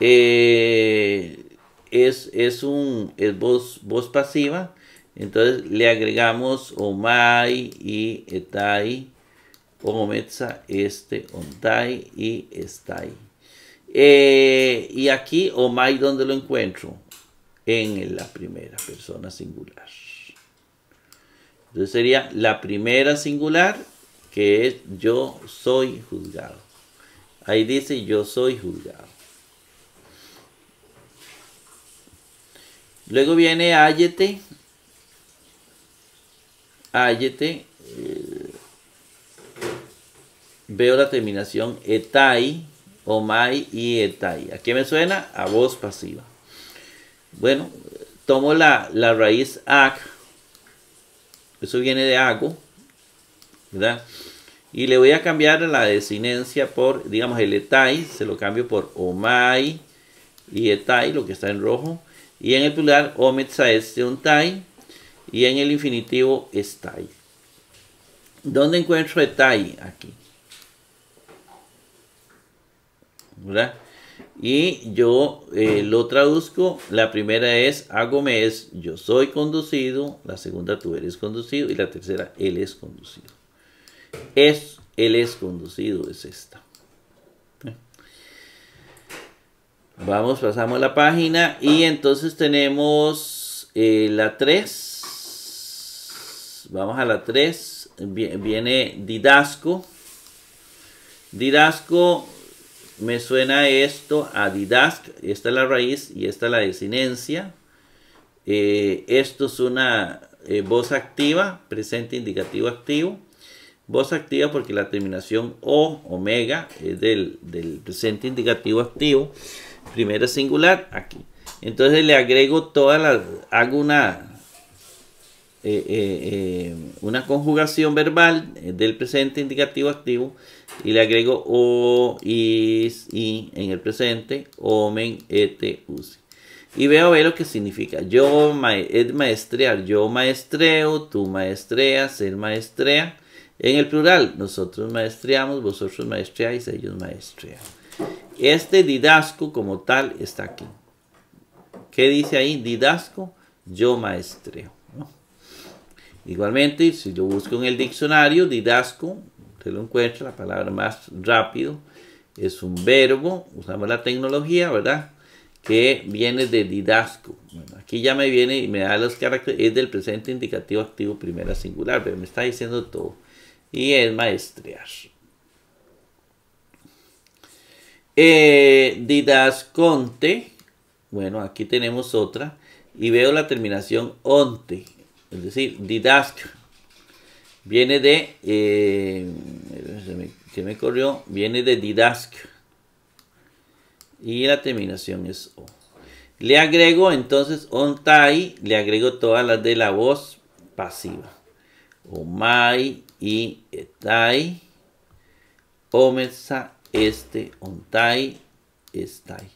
Eh, es, es, un es voz, voz pasiva. Entonces le agregamos omai y etai, ometza, este, ontai y estai. Eh, y aquí omai, ¿dónde lo encuentro? En la primera persona singular. Entonces sería la primera singular que es yo soy juzgado. Ahí dice yo soy juzgado. Luego viene ayete. Ayete. Eh, veo la terminación etai, omai y etai. ¿A qué me suena? A voz pasiva. Bueno, tomo la, la raíz ac. Eso viene de ago. ¿Verdad? Y le voy a cambiar la desinencia por, digamos, el etai, se lo cambio por omai y etai, lo que está en rojo. Y en el plural, ometza untai. Y en el infinitivo, estai. ¿Dónde encuentro etai? Aquí. ¿Verdad? Y yo eh, lo traduzco. La primera es, hágome es, yo soy conducido. La segunda, tú eres conducido. Y la tercera, él es conducido es, él es conducido, es esta. Vamos, pasamos la página y entonces tenemos eh, la 3. Vamos a la 3. Viene Didasco. Didasco me suena esto a Didask. Esta es la raíz y esta es la desinencia. Eh, esto es una eh, voz activa, presente indicativo activo. Voz activa porque la terminación O, omega, es del, presente indicativo activo. Primera singular, aquí. Entonces le agrego todas las, hago una, eh, eh, una conjugación verbal del presente indicativo activo y le agrego o, is, y en el presente, omen, et, usi. Y veo a lo que significa. Yo es maestrear, yo maestreo, tú maestreas, él maestrea. En el plural, nosotros maestreamos, vosotros maestreáis, ellos maestrean. Este didasco como tal está aquí. ¿Qué dice ahí? Didasco, yo maestreo. Igualmente, si yo busco en el diccionario, didasco, usted lo encuentra, la palabra más rápido, es un verbo, usamos la tecnología, ¿verdad? Que viene de didasco. aquí ya me viene y me da los caracteres, es del presente indicativo activo primera singular, pero me está diciendo todo. Y es maestrear. Eh, didasconte, bueno, aquí tenemos otra, y veo la terminación onte, es decir, didask. Viene de, eh, se, me, corrió, viene de didask. Y la terminación es o. Le agrego entonces ontai, le agrego todas las de la voz pasiva. Omai y etai, omesa, este, ontai, estai.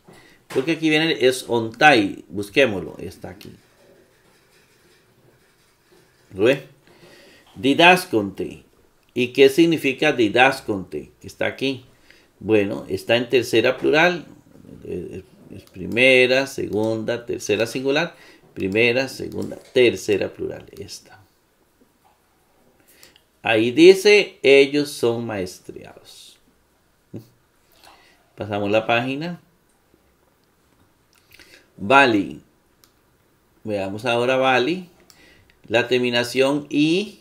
Porque aquí viene es ontai, busquémoslo, está aquí. ¿Ve? Didasconte. ¿Y qué significa didasconte? Que está aquí. Bueno, está en tercera plural. Primera, segunda, tercera singular. Primera, segunda, tercera plural. Esta. Ahí dice, ellos son maestreados. Pasamos la página. Bali. Veamos ahora Bali. La terminación y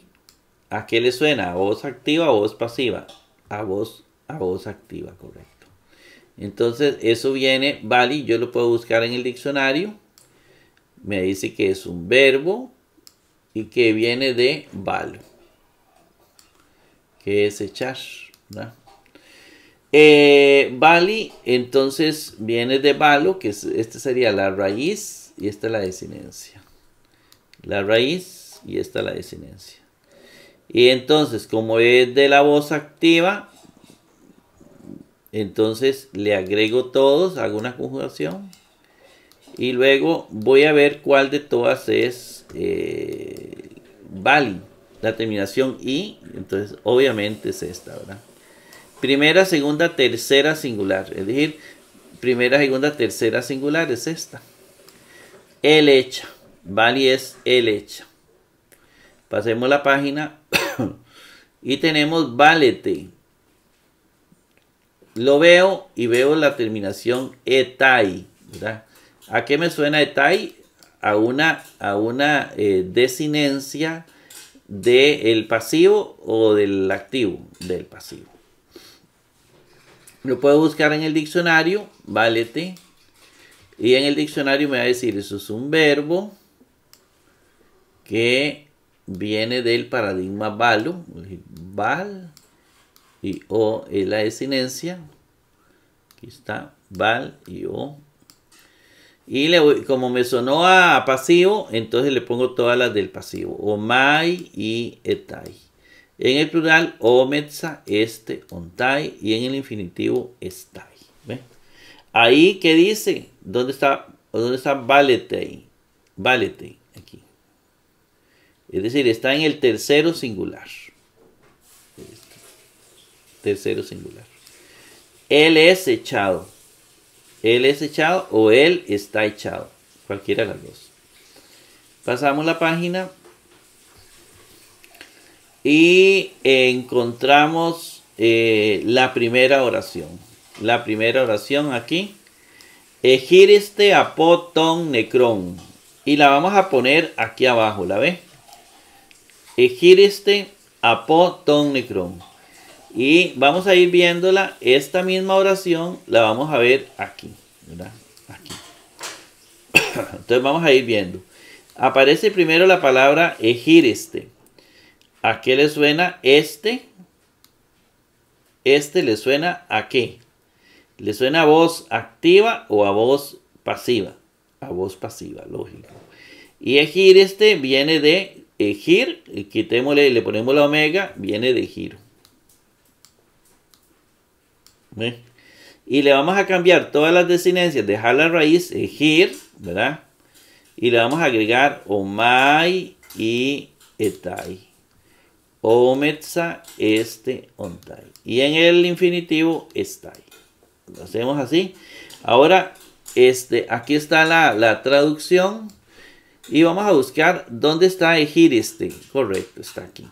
¿a qué le suena? ¿A voz activa o voz pasiva? A voz, a voz activa, correcto. Entonces, eso viene, Bali, yo lo puedo buscar en el diccionario. Me dice que es un verbo y que viene de valo, que es echar. ¿verdad? Eh, Bali, entonces viene de valo, que es, esta sería la raíz y esta es la desinencia. La raíz y esta es la desinencia. Y entonces, como es de la voz activa, entonces le agrego todos, hago una conjugación. Y luego voy a ver cuál de todas es eh, Bali. La terminación y, entonces obviamente es esta, ¿verdad? Primera, segunda, tercera singular. Es decir, primera, segunda, tercera singular es esta. El hecha. Bali es el hecha. Pasemos la página y tenemos valete. Lo veo y veo la terminación etai. ¿verdad? ¿A qué me suena etai? A una, a una eh, desinencia del pasivo o del activo del pasivo. Lo puedo buscar en el diccionario, válete. Y en el diccionario me va a decir, eso es un verbo que viene del paradigma valo, val, y o es la desinencia. Aquí está, val y o. Y como me sonó a pasivo, entonces le pongo todas las del pasivo. Omai y etai. En el plural, ometza, este, ontai. Y en el infinitivo, estai. Ahí, ¿qué dice? ¿Dónde está, dónde está valetei? Valetei, aquí. Es decir, está en el tercero singular. Tercero singular. Él es echado. Él es echado o él está echado. Cualquiera de las dos. Pasamos la página y encontramos eh, la primera oración. La primera oración aquí. Ejiriste apoton necrón. Y la vamos a poner aquí abajo, ¿la ve? Ejiriste apoton necrón. Y vamos a ir viéndola. Esta misma oración la vamos a ver aquí. Entonces vamos a ir viendo. Aparece primero la palabra ejiriste. ¿A qué le suena este? Este le suena a qué? ¿Le suena a voz activa o a voz pasiva? A voz pasiva, lógico. Y ejiriste viene de gir, quitémosle, le ponemos la omega, viene de giro. Y le vamos a cambiar todas las desinencias, dejar la raíz gir, ¿verdad? Y le vamos a agregar omai y etai. Ometza este ontai. Y en el infinitivo estai. Lo hacemos así. Ahora, este, aquí está la, la traducción. Y vamos a buscar dónde está Ejir este. Correcto, está aquí.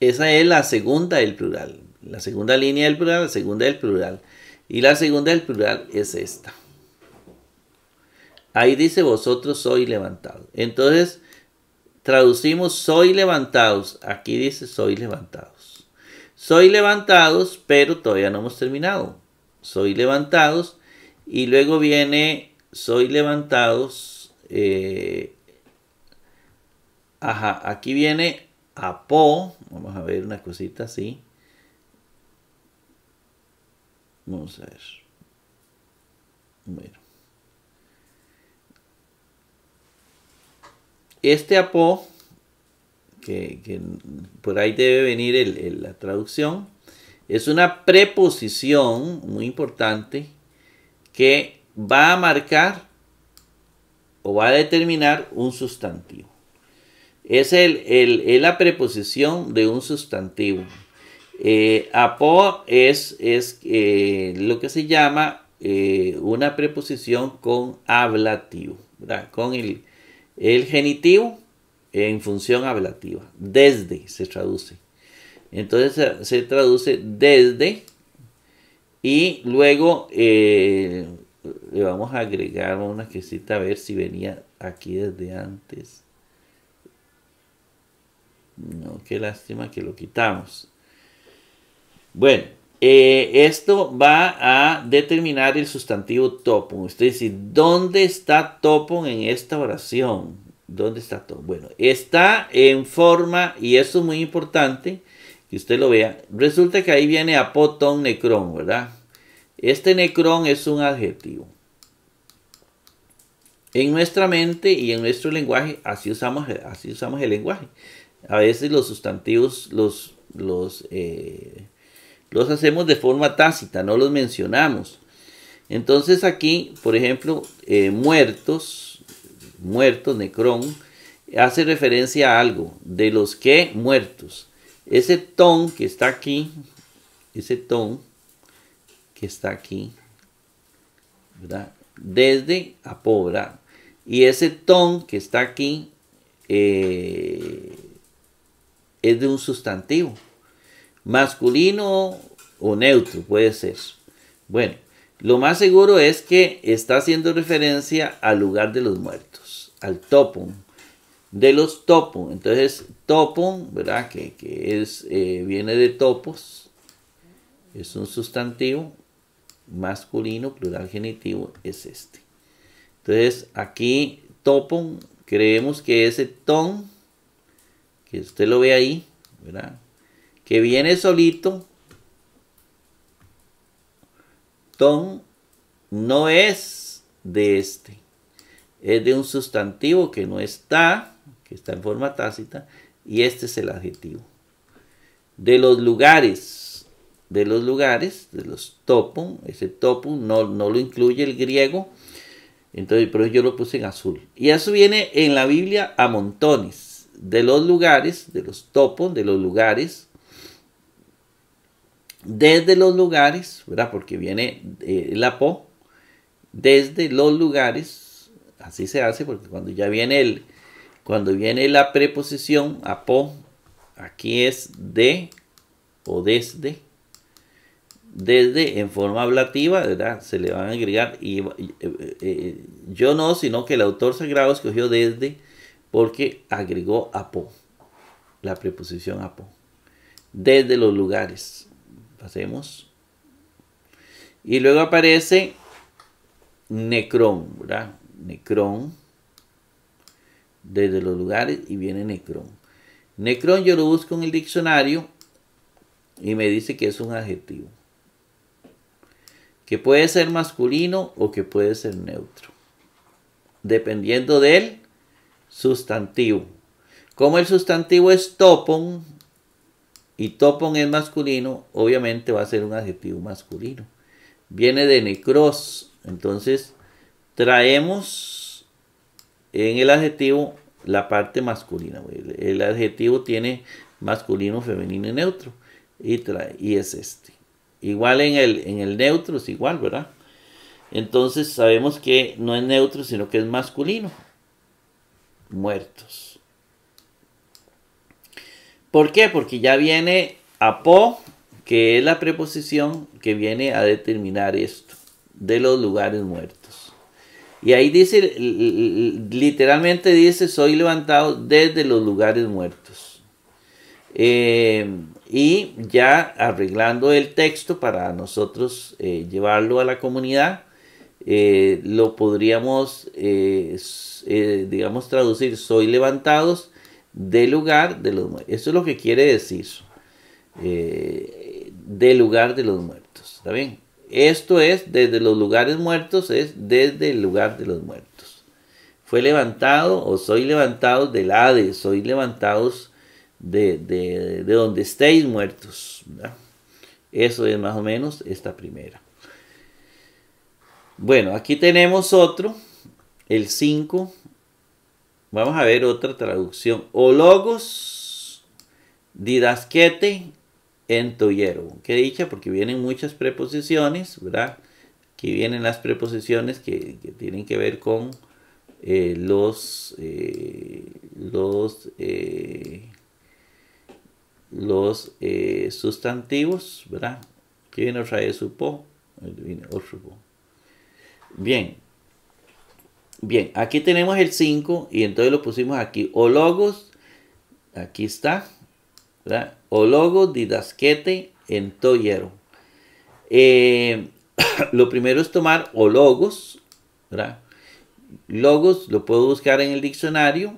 Esa es la segunda del plural. La segunda línea del plural, la segunda del plural. Y la segunda del plural es esta. Ahí dice vosotros sois levantados. Entonces, traducimos soy levantados. Aquí dice soy levantados. Soy levantados, pero todavía no hemos terminado. Soy levantados. Y luego viene soy levantados. Eh, ajá, aquí viene apo. Vamos a ver una cosita así. Vamos a ver. Este apo, que, por ahí debe venir la traducción, es una preposición muy importante que va a marcar o va a determinar un sustantivo. Es, el, la preposición de un sustantivo. Eh, apo es, es eh, lo que se llama eh, una preposición con ablativo, con el, genitivo en función ablativa. Desde se traduce. Entonces se, traduce desde y luego le vamos a agregar una quesita a ver si venía aquí desde antes. No, qué lástima que lo quitamos. Bueno, eh, esto va a determinar el sustantivo topon. Usted dice, ¿dónde está topon en esta oración? ¿Dónde está topon? Bueno, está en forma, y eso es muy importante que usted lo vea. Resulta que ahí viene apotón necrón, ¿verdad? Este necrón es un adjetivo. En nuestra mente y en nuestro lenguaje, así usamos, así usamos el lenguaje. A veces los sustantivos los, los, eh, los hacemos de forma tácita, no los mencionamos. Entonces aquí, por ejemplo, eh, muertos, muertos, necrón, hace referencia a algo, de los que muertos. Ese ton que está aquí, ese ton que está aquí, ¿verdad? Desde a pobra. Y ese ton que está aquí, eh, es de un sustantivo. Masculino o neutro puede ser. Bueno, lo más seguro es que está haciendo referencia al lugar de los muertos, al topon. De los topon. Entonces, topon, ¿verdad? Que, es, eh, viene de topos. Es un sustantivo masculino, plural genitivo, es este. Entonces, aquí topon, creemos que ese ton que usted lo ve ahí, ¿verdad? Que viene solito. Ton no es de este. Es de un sustantivo que no está, que está en forma tácita, y este es el adjetivo. De los lugares, de los lugares, de los topon, ese topon no, no lo incluye el griego, entonces, pero yo lo puse en azul. Y eso viene en la Biblia a montones de los lugares, de los topos, de los lugares, desde los lugares, ¿verdad? Porque viene eh, la po, desde los lugares, así se hace, porque cuando ya viene el, cuando viene la preposición a po, aquí es de o desde, desde en forma ablativa, ¿verdad? Se le van a agregar, y eh, eh, yo no, sino que el autor sagrado escogió desde, porque agregó apo, la preposición apo, desde los lugares. Pasemos. Y luego aparece necrón, ¿verdad? Necrón, desde los lugares y viene necrón. Necrón yo lo busco en el diccionario y me dice que es un adjetivo. Que puede ser masculino o que puede ser neutro. Dependiendo de él, sustantivo. Como el sustantivo es topon y topon es masculino, obviamente va a ser un adjetivo masculino. Viene de necros, entonces traemos en el adjetivo la parte masculina. El adjetivo tiene masculino, femenino y neutro. Y, y es este. Igual en el, en el neutro es igual, ¿verdad? Entonces sabemos que no es neutro, sino que es masculino. Muertos. ¿Por qué? Porque ya viene apo, que es la preposición que viene a determinar esto, de los lugares muertos. Y ahí dice, literalmente dice, soy levantado desde los lugares muertos. Eh, y ya arreglando el texto para nosotros eh, llevarlo a la comunidad, eh, lo podríamos, digamos, traducir, soy levantados del lugar de los muertos. Eso es lo que quiere decir. Eh, del lugar de los muertos. ¿Está bien? Esto es desde los lugares muertos, es desde el lugar de los muertos. Fue levantado o soy levantado del Hades, soy levantados de, de, donde estéis muertos. Eso es más o menos esta primera. Bueno, aquí tenemos otro, el 5, Vamos a ver otra traducción. O logos didasquete en toyero. Qué dicha, porque vienen muchas preposiciones, ¿verdad? Aquí vienen las preposiciones que, tienen que ver con eh, los, eh, los, eh, los sustantivos, ¿verdad? Aquí viene otra vez su po, viene. Bien, Bien, aquí tenemos el 5 y entonces lo pusimos aquí. O logos, aquí está, ¿verdad? O logos didasquete en toyero. Eh, lo primero es tomar o logos. Logos lo puedo buscar en el diccionario,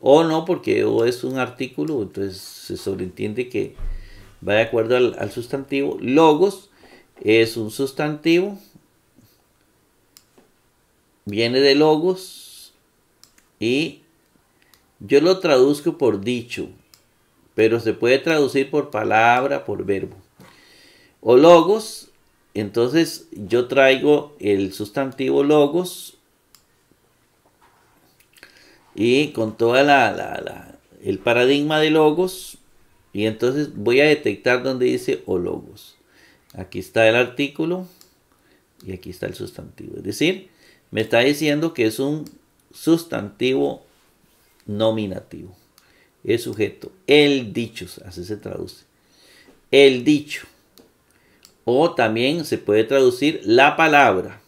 o no, porque o es un artículo, entonces se sobreentiende que va de acuerdo al sustantivo. Logos es un sustantivo, viene de logos y yo lo traduzco por dicho, pero se puede traducir por palabra, por verbo. O logos, entonces yo traigo el sustantivo logos y con toda la, el paradigma de logos y entonces voy a detectar donde dice o logos. Aquí está el artículo y aquí está el sustantivo. Es decir, me está diciendo que es un sustantivo nominativo. Es sujeto. El dicho, así se traduce. El dicho. O también se puede traducir la palabra.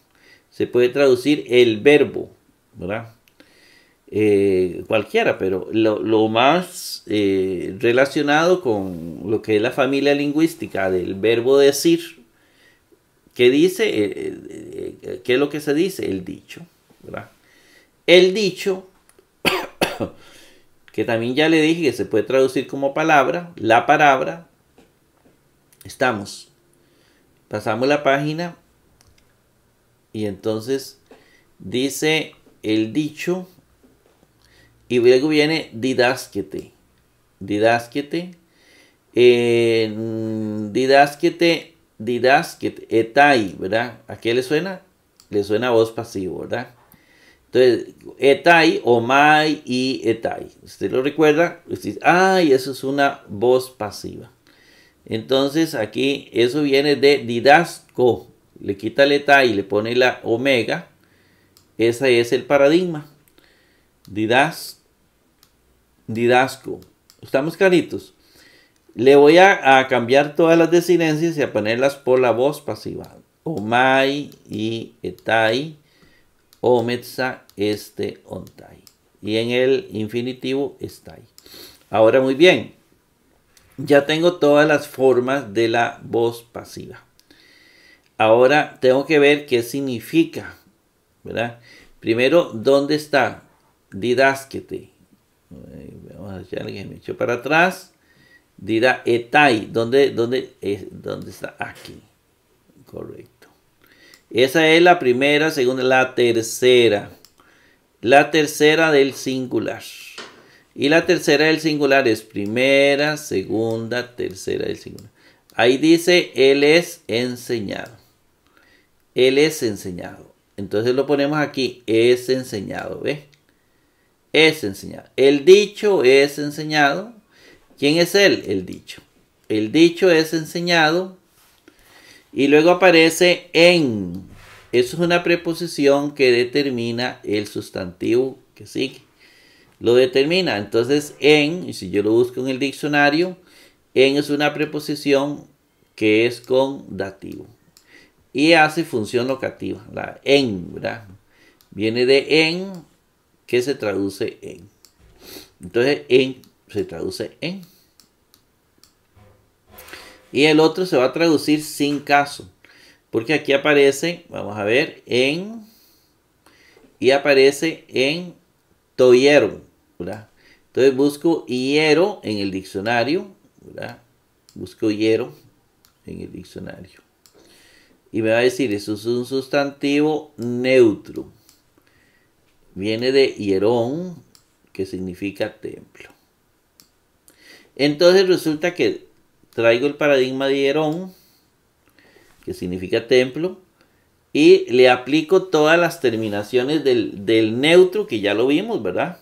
Se puede traducir el verbo, ¿verdad? Eh, cualquiera, pero lo, más eh, relacionado con lo que es la familia lingüística del verbo decir ¿Qué dice? Eh, eh, eh, ¿Qué es lo que se dice? El dicho. ¿verdad? El dicho, que también ya le dije que se puede traducir como palabra, la palabra, estamos. Pasamos la página y entonces dice el dicho y luego viene didásquete. Didásquete. Eh, didásquete didasket, etai, ¿verdad? ¿A qué le suena? Le suena voz pasivo, ¿verdad? Entonces, etai, omai y etai. ¿Usted lo recuerda? Usted ay, eso es una voz pasiva. Entonces, aquí eso viene de didasco. Le quita el etai y le pone la omega. Ese es el paradigma. Didas, didasco. ¿Estamos claritos? Le voy a, cambiar todas las desinencias y a ponerlas por la voz pasiva. Omai y etai, ometza, este, ontai. Y en el infinitivo estai. Ahora muy bien, ya tengo todas las formas de la voz pasiva. Ahora tengo que ver qué significa, ¿verdad? Primero, ¿dónde está? Didásquete. Vamos a echarle para atrás dirá etai, ¿dónde, dónde, ¿dónde está? Aquí. Correcto. Esa es la primera, segunda, la tercera. la tercera del singular. Y la tercera del singular es primera, segunda, tercera del singular. Ahí dice, él es enseñado. Él es enseñado. Entonces lo ponemos aquí, es enseñado, ¿ve? Es enseñado. El dicho es enseñado. ¿Quién es él? El dicho. El dicho es enseñado. Y luego aparece en. Eso es una preposición que determina el sustantivo que sigue. Lo determina. Entonces, en, y si yo lo busco en el diccionario, en es una preposición que es con dativo. Y hace función locativa. La en, ¿verdad? Viene de en, que se traduce en. Entonces, en se traduce en. Y el otro se va a traducir sin caso. Porque aquí aparece, vamos a ver, en. Y aparece en toyero. Entonces busco hiero en el diccionario. Busco hiero en el diccionario. Y me va a decir, eso es un sustantivo neutro. Viene de hierón, que significa templo. Entonces resulta que traigo el paradigma de Hierón, que significa templo, y le aplico todas las terminaciones del, neutro, que ya lo vimos, ¿verdad?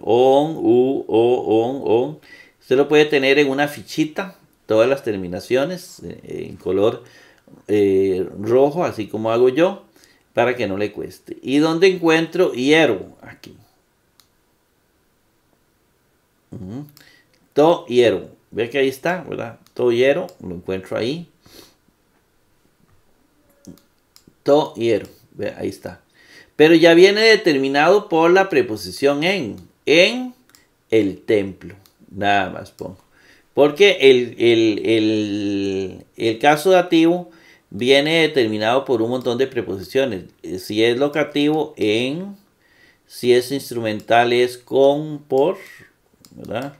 On, u, o, on, on. Usted lo puede tener en una fichita, todas las terminaciones, eh, en color eh, rojo, así como hago yo, para que no le cueste. ¿Y dónde encuentro hierro? Aquí. To hierro. Ve que ahí está, ¿verdad? Toyero, lo encuentro ahí. Toyero, ahí está. Pero ya viene determinado por la preposición en. En el templo. Nada más pongo. Porque el, el, el caso dativo viene determinado por un montón de preposiciones. Si es locativo, en. Si es instrumental, es con, por. ¿Verdad?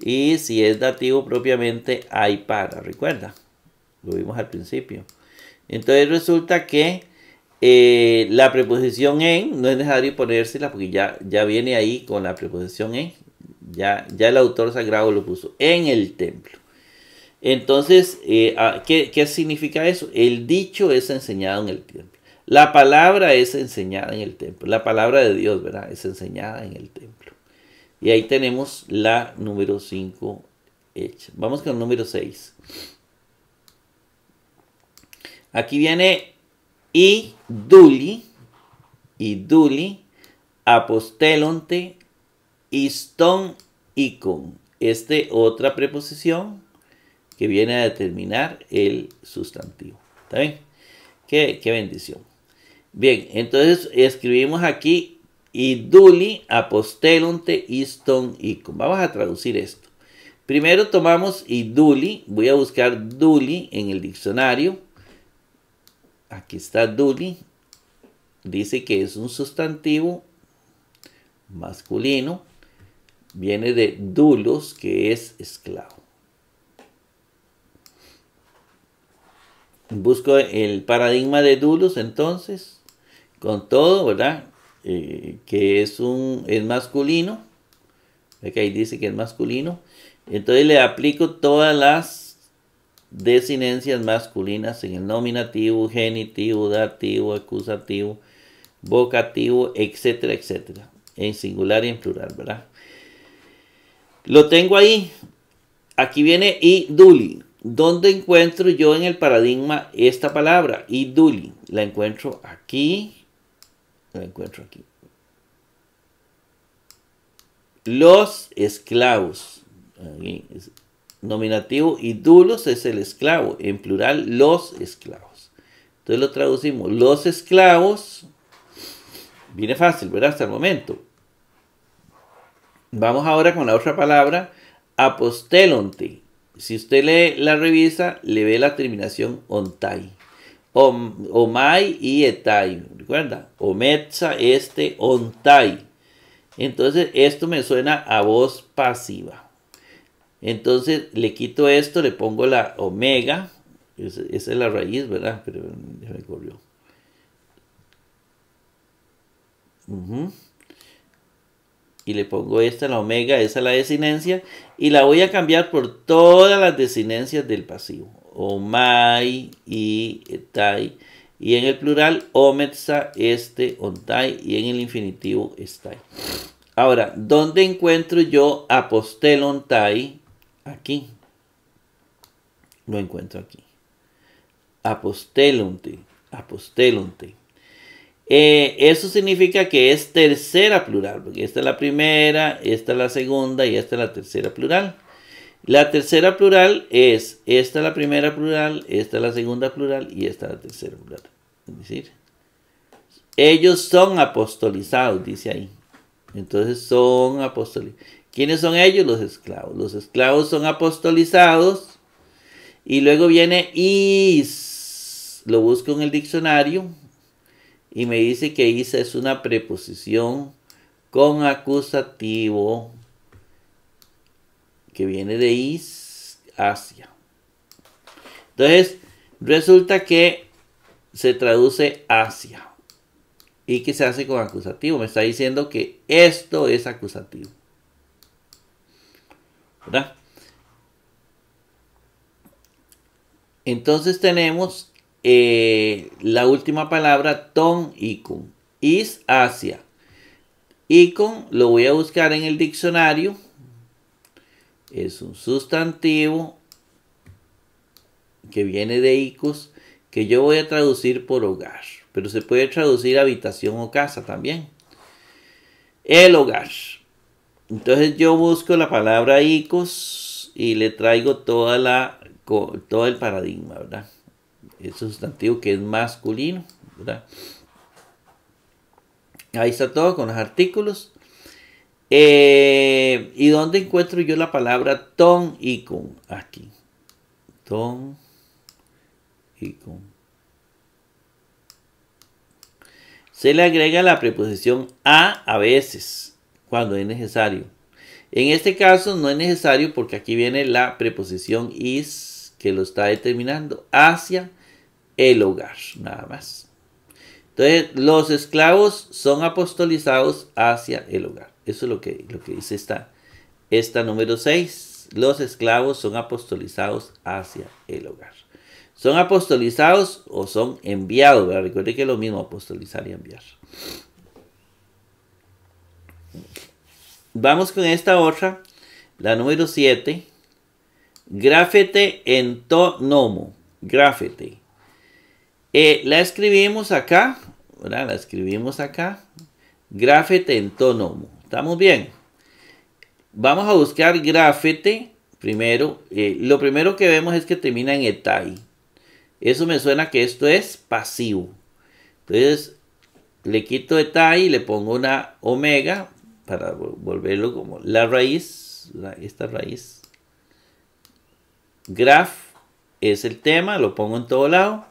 Y si es dativo propiamente, hay para, recuerda. Lo vimos al principio. Entonces resulta que eh, la preposición en no es necesario ponérsela porque ya, ya viene ahí con la preposición en. Ya, ya el autor sagrado lo puso en el templo. Entonces, eh, ah, ¿qué, ¿qué significa eso? El dicho es enseñado en el templo. La palabra es enseñada en el templo. La palabra de Dios, ¿verdad? Es enseñada en el templo. Y ahí tenemos la número 5 hecha. Vamos con el número 6. Aquí viene y duli, y duli, apostelonte, iston, con Este otra preposición que viene a determinar el sustantivo. ¿Está bien? Qué bendición. Bien, entonces escribimos aquí Iduli apostelonte iston icum. Vamos a traducir esto. Primero tomamos iduli. Voy a buscar duli en el diccionario. Aquí está duli. Dice que es un sustantivo masculino. Viene de dulos, que es esclavo. Busco el paradigma de dulos entonces. Con todo, ¿verdad? Eh, que es un es masculino, que ahí dice que es masculino, entonces le aplico todas las desinencias masculinas en el nominativo, genitivo, dativo, acusativo, vocativo, etcétera, etcétera, en singular y en plural, ¿verdad? Lo tengo ahí. Aquí viene iduli. ¿Dónde encuentro yo en el paradigma esta palabra? Iduli. La encuentro aquí, encuentro aquí. Los esclavos. nominativo y dulos es el esclavo. En plural, los esclavos. Entonces lo traducimos. Los esclavos. Viene fácil, ¿verdad? Hasta el momento. Vamos ahora con la otra palabra. Apostelonte. Si usted lee la revisa, le ve la terminación ontai. Omai y etai. ¿Recuerda? Ometza, este, ontai. Entonces, esto me suena a voz pasiva. Entonces, le quito esto, le pongo la omega. Esa es la raíz, ¿verdad? Pero me corrió. y le pongo esta, la omega, esa es la desinencia, y la voy a cambiar por todas las desinencias del pasivo. Omai y etai. Y en el plural, ometsa, este, ontai, y en el infinitivo, estai. Ahora, ¿dónde encuentro yo apostelontai? Aquí. Lo encuentro aquí. Apostelonte, apostelonte. Eh, eso significa que es tercera plural, porque esta es la primera, esta es la segunda y esta es la tercera plural. La tercera plural es esta es la primera plural, esta es la segunda plural y esta es la tercera plural. Es decir, ellos son apostolizados, dice ahí. Entonces son apostolizados. ¿Quiénes son ellos? Los esclavos. Los esclavos son apostolizados. Y luego viene is. Lo busco en el diccionario y me dice que Isa es una preposición con acusativo que viene de is hacia. Entonces, resulta que se traduce hacia y que se hace con acusativo. Me está diciendo que esto es acusativo. ¿Verdad? Entonces tenemos eh, la última palabra, ton icon. Is hacia. Icon lo voy a buscar en el diccionario. Es un sustantivo que viene de icos que yo voy a traducir por hogar. Pero se puede traducir habitación o casa también. El hogar. Entonces yo busco la palabra icos y le traigo toda la, todo el paradigma, ¿verdad? es sustantivo que es masculino, ¿verdad? Ahí está todo con los artículos. Eh, ¿Y dónde encuentro yo la palabra ton y con? Aquí. Ton y con. Se le agrega la preposición a a veces, cuando es necesario. En este caso no es necesario porque aquí viene la preposición is que lo está determinando hacia el hogar, nada más. Entonces, los esclavos son apostolizados hacia el hogar. Eso es lo que, lo que dice esta, esta número 6. Los esclavos son apostolizados hacia el hogar. Son apostolizados o son enviados. Recuerde que es lo mismo apostolizar y enviar. Vamos con esta otra, la número 7. Grafete en nomo. Grafete. Eh, la escribimos acá, ¿verdad? La escribimos acá. Grafete en tónomo. ¿Estamos bien? Vamos a buscar grafete primero. Eh, lo primero que vemos es que termina en etai. Eso me suena que esto es pasivo. Entonces, le quito etai y le pongo una omega para volverlo como la raíz, esta raíz. Graf es el tema, lo pongo en todo lado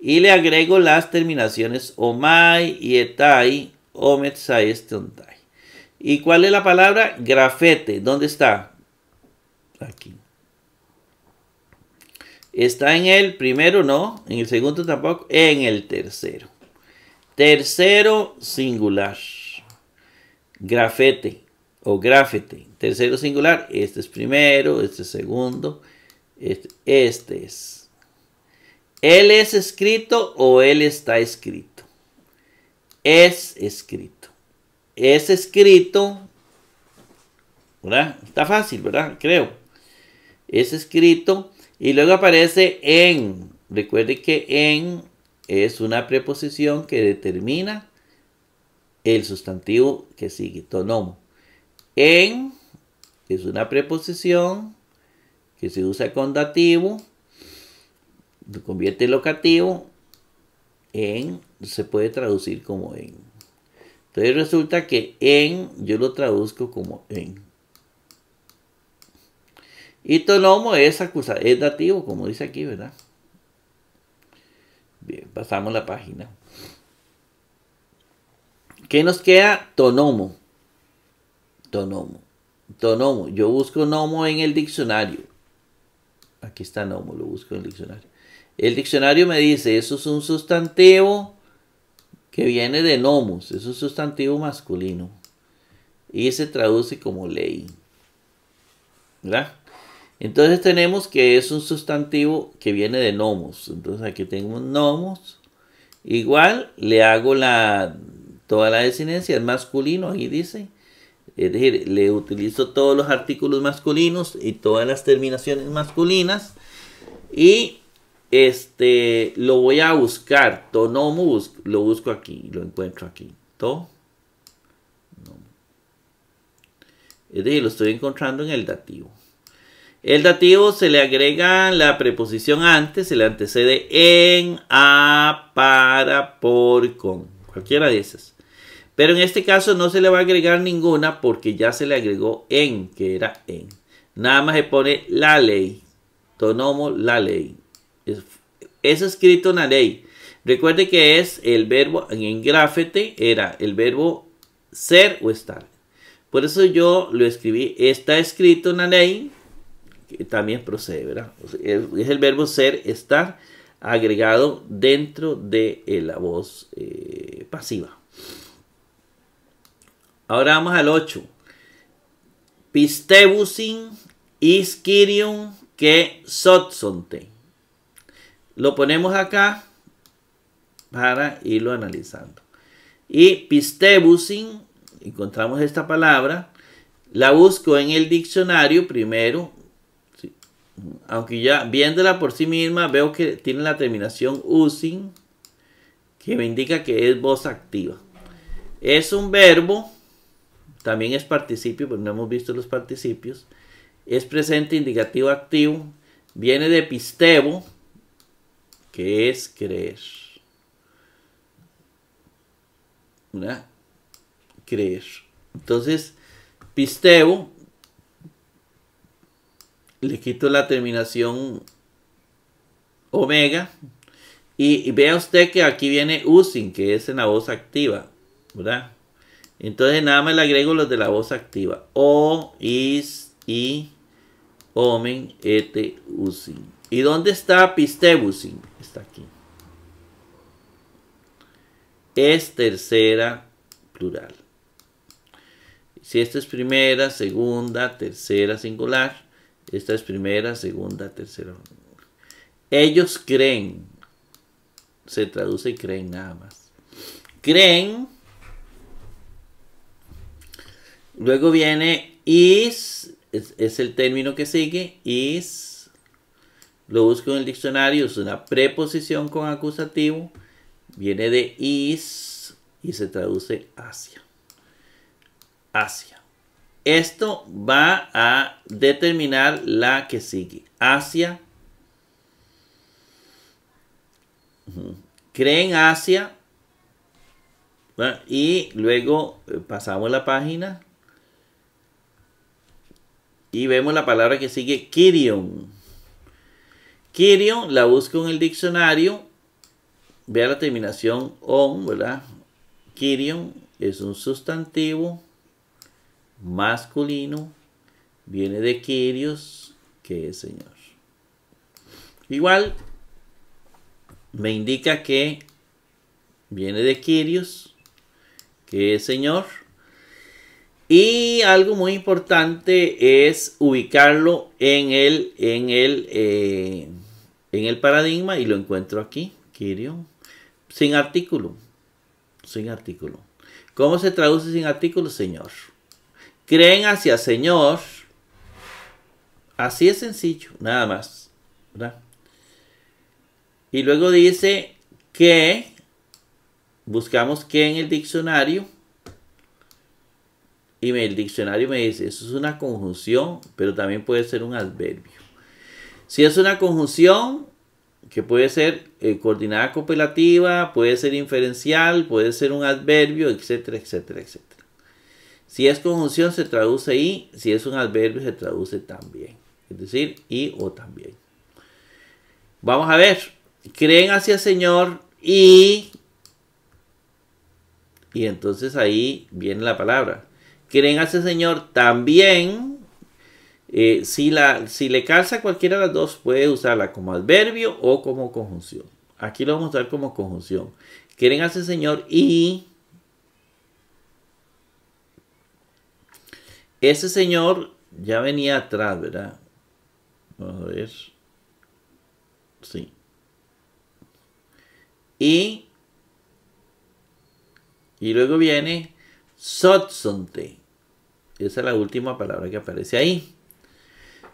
y le agrego las terminaciones omai y etai, ometsai, estontai. ¿Y cuál es la palabra? Grafete. ¿Dónde está? Aquí. Está en el primero, no. En el segundo tampoco. En el tercero. Tercero singular. Grafete o grafete. Tercero singular. Este es primero, este es segundo. Este, este es. ¿Él es escrito o él está escrito? Es escrito. Es escrito. ¿Verdad? Está fácil, ¿verdad? Creo. Es escrito. Y luego aparece en. Recuerde que en es una preposición que determina el sustantivo que sigue, tonomo. En es una preposición que se usa con dativo convierte el locativo en, se puede traducir como en. Entonces resulta que en, yo lo traduzco como en. Y tonomo es acusado, es dativo, como dice aquí, ¿verdad? Bien, pasamos la página. ¿Qué nos queda? Tonomo. Tonomo. Tonomo. Yo busco nomo en el diccionario. Aquí está nomo, lo busco en el diccionario. El diccionario me dice, eso es un sustantivo que viene de nomos, es un sustantivo masculino. y se traduce como ley. ¿Verdad? Entonces tenemos que es un sustantivo que viene de nomos. Entonces aquí tenemos nomos. Igual le hago la toda la desinencia es masculino, ahí dice. Es decir, le utilizo todos los artículos masculinos y todas las terminaciones masculinas. Y este lo voy a buscar. Tonomo lo busco aquí, lo encuentro aquí. To. Es decir, lo estoy encontrando en el dativo. El dativo se le agrega la preposición antes, se le antecede en, a, para, por, con. Cualquiera de esas. Pero en este caso no se le va a agregar ninguna porque ya se le agregó en, que era en. Nada más se pone la ley. Tonomo la ley. Es, escrito en la ley. Recuerde que es el verbo, en grafete era el verbo ser o estar. Por eso yo lo escribí, está escrito en la ley, que también procede, ¿verdad? Es el verbo ser, estar, agregado dentro de la voz eh, pasiva. Ahora vamos al 8. Pistebusin iskirium que sotsonte. Lo ponemos acá para irlo analizando. Y pistebusin, encontramos esta palabra, la busco en el diccionario primero, aunque ya viéndola por sí misma veo que tiene la terminación usin, que me indica que es voz activa. Es un verbo también es participio, pero no hemos visto los participios. Es presente indicativo activo. Viene de pistebo, que es creer. ¿Verdad? Creer. Entonces, pistebo, le quito la terminación omega. Y, vea usted que aquí viene using, que es en la voz activa. ¿Verdad? Entonces nada más le agrego los de la voz activa. O, is, i, omen, ete, usin. ¿Y dónde está pistebusin? Está aquí. Es tercera plural. Si esta es primera, segunda, tercera singular, esta es primera, segunda, tercera. Ellos creen. Se traduce creen nada más. Creen Luego viene is, es, el término que sigue, is, lo busco en el diccionario, es una preposición con acusativo, viene de is y se traduce hacia. Hacia. Esto va a determinar la que sigue. Hacia. Creen hacia. Y luego eh, pasamos la página y vemos la palabra que sigue, Kirion. Kirion la busco en el diccionario. Vea la terminación on, ¿verdad? Kirion es un sustantivo masculino. Viene de Kyrios, que es Señor. Igual, me indica que viene de Kyrios, que es Señor. Y algo muy importante es ubicarlo en el, en el, eh, en el paradigma y lo encuentro aquí, Kirio, sin artículo, sin artículo. ¿Cómo se traduce sin artículo? Señor. Creen hacia Señor. Así es sencillo, nada más. Y luego dice que buscamos que en el diccionario y el diccionario me dice, eso es una conjunción, pero también puede ser un adverbio. Si es una conjunción, que puede ser eh, coordinada copulativa, puede ser inferencial, puede ser un adverbio, etcétera, etcétera, etcétera. Si es conjunción se traduce y, si es un adverbio se traduce también. Es decir, y o también. Vamos a ver. Creen hacia el Señor y... Y entonces ahí viene la palabra creen a ese Señor también, eh, si, la, si le calza cualquiera de las dos, puede usarla como adverbio o como conjunción. Aquí lo vamos a usar como conjunción. Quieren ese Señor y ese señor ya venía atrás, ¿verdad? Vamos a ver. Sí. Y, y luego viene sotsonte. Esa es la última palabra que aparece ahí.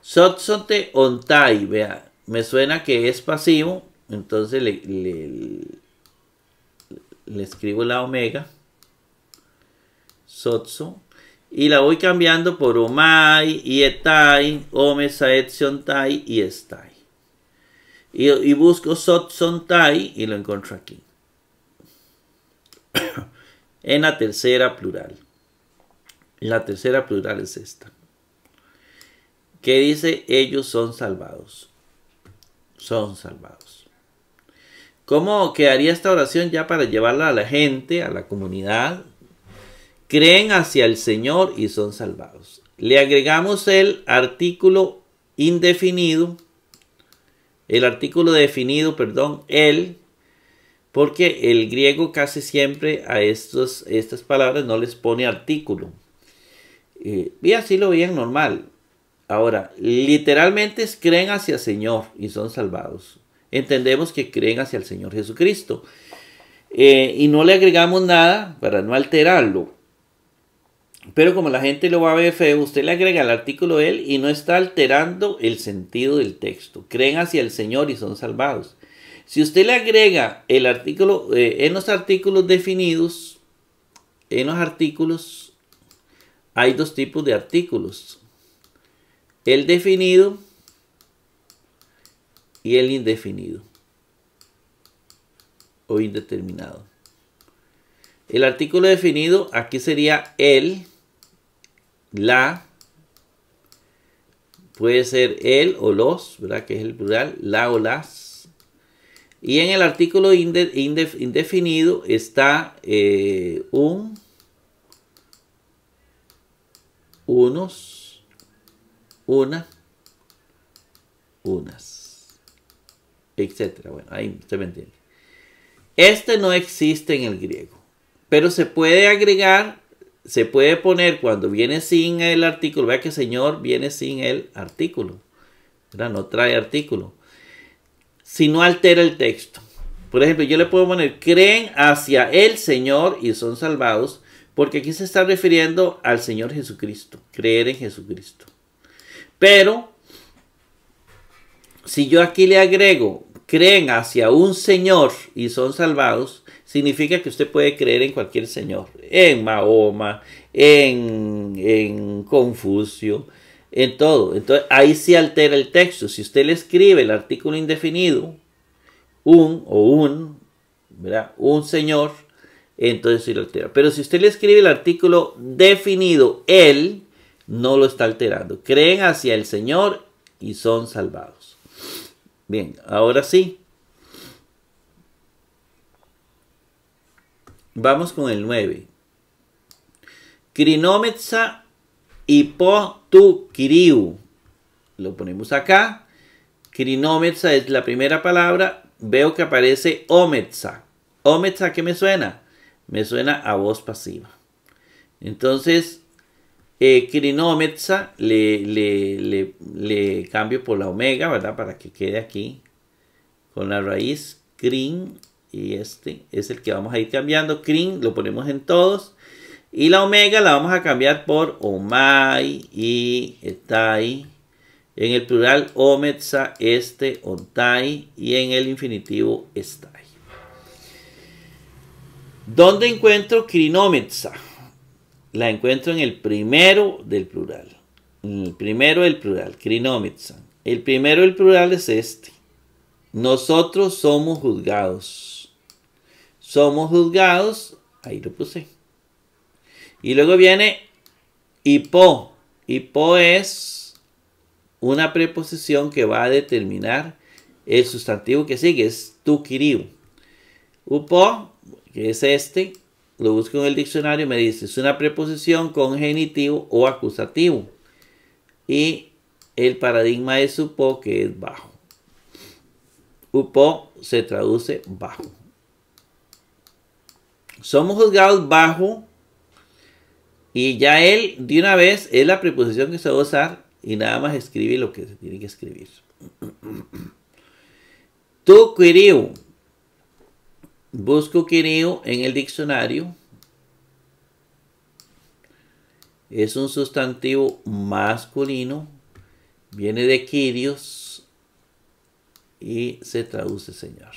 Sotsonte ontai, vea, me suena que es pasivo, entonces le, escribo la omega. Sotso. Y la voy cambiando por omai, y etai, ome saetziontai y estai. Y, y busco sotsontai y lo encuentro aquí. en la tercera plural. La tercera plural es esta. Que dice, ellos son salvados. Son salvados. ¿Cómo quedaría esta oración ya para llevarla a la gente, a la comunidad? Creen hacia el Señor y son salvados. Le agregamos el artículo indefinido, el artículo definido, perdón, el, porque el griego casi siempre a estos, estas palabras no les pone artículo. Eh, y así lo veían normal. Ahora, literalmente creen hacia el Señor y son salvados. Entendemos que creen hacia el Señor Jesucristo. Eh, y no le agregamos nada para no alterarlo. Pero como la gente lo va a ver feo, usted le agrega el artículo él y no está alterando el sentido del texto. Creen hacia el Señor y son salvados. Si usted le agrega el artículo eh, en los artículos definidos, en los artículos hay dos tipos de artículos. El definido y el indefinido o indeterminado. El artículo definido aquí sería el, la, puede ser el o los, ¿verdad? Que es el plural, la o las. Y en el artículo indefinido está eh, un, unos, una, unas, etcétera. Bueno, ahí usted me entiende. Este no existe en el griego, pero se puede agregar, se puede poner cuando viene sin el artículo. Vea que Señor viene sin el artículo, no trae artículo. Si no altera el texto. Por ejemplo, yo le puedo poner, creen hacia el Señor y son salvados porque aquí se está refiriendo al Señor Jesucristo, creer en Jesucristo. Pero, si yo aquí le agrego, creen hacia un Señor y son salvados, significa que usted puede creer en cualquier Señor, en Mahoma, en, Confucio, en todo. Entonces ahí se altera el texto. Si usted le escribe el artículo indefinido, un o un, ¿verdad? Un Señor, entonces sí lo altera. Pero si usted le escribe el artículo definido, él no lo está alterando. Creen hacia el Señor y son salvados. Bien, ahora sí. Vamos con el 9. Crinometza hipo tu kiriu. Lo ponemos acá. Crinometza es la primera palabra. Veo que aparece ometza. Ometza, ¿qué me suena? me suena a voz pasiva. Entonces, eh, le, le, cambio por la omega, ¿verdad? Para que quede aquí con la raíz crin y este es el que vamos a ir cambiando. Crin lo ponemos en todos. Y la omega la vamos a cambiar por omai y etai. En el plural ometza, este, ontai. Y en el infinitivo estai. ¿Dónde encuentro crinometza? La encuentro en el primero del plural. En el primero del plural, crinometza. El primero del plural es este. Nosotros somos juzgados. Somos juzgados. Ahí lo puse. Y luego viene hipo. Hipo es una preposición que va a determinar el sustantivo que sigue. Es tu kiriu. Upo que es este, lo busco en el diccionario y me dice, es una preposición con genitivo o acusativo. Y el paradigma es supo que es bajo. Upo se traduce bajo. Somos juzgados bajo Y ya él, de una vez, es la preposición que se va a usar y nada más escribe lo que se tiene que escribir. Tu querido. Busco querido en el diccionario. Es un sustantivo masculino. Viene de quirios y se traduce Señor.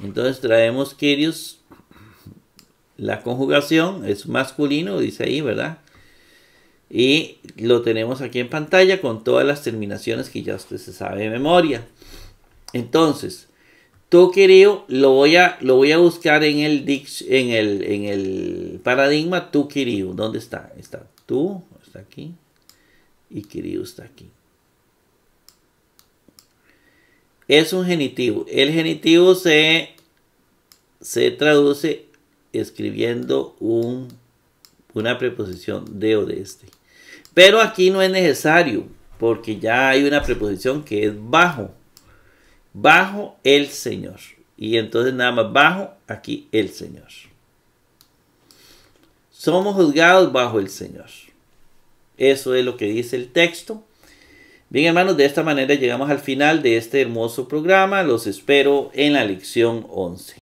Entonces traemos quirios. La conjugación es masculino, dice ahí, ¿verdad? Y lo tenemos aquí en pantalla con todas las terminaciones que ya usted se sabe de memoria. Entonces, querido lo voy a, lo voy a buscar en el, en el, en el paradigma. ¿Dónde está? Está tú, está aquí. Y querido está aquí. Es un genitivo. El genitivo se, se traduce escribiendo un, una preposición de o de este. Pero aquí no es necesario, porque ya hay una preposición que es bajo. Bajo el Señor. Y entonces nada más bajo aquí el Señor. Somos juzgados bajo el Señor. Eso es lo que dice el texto. Bien hermanos, de esta manera llegamos al final de este hermoso programa. Los espero en la lección 11.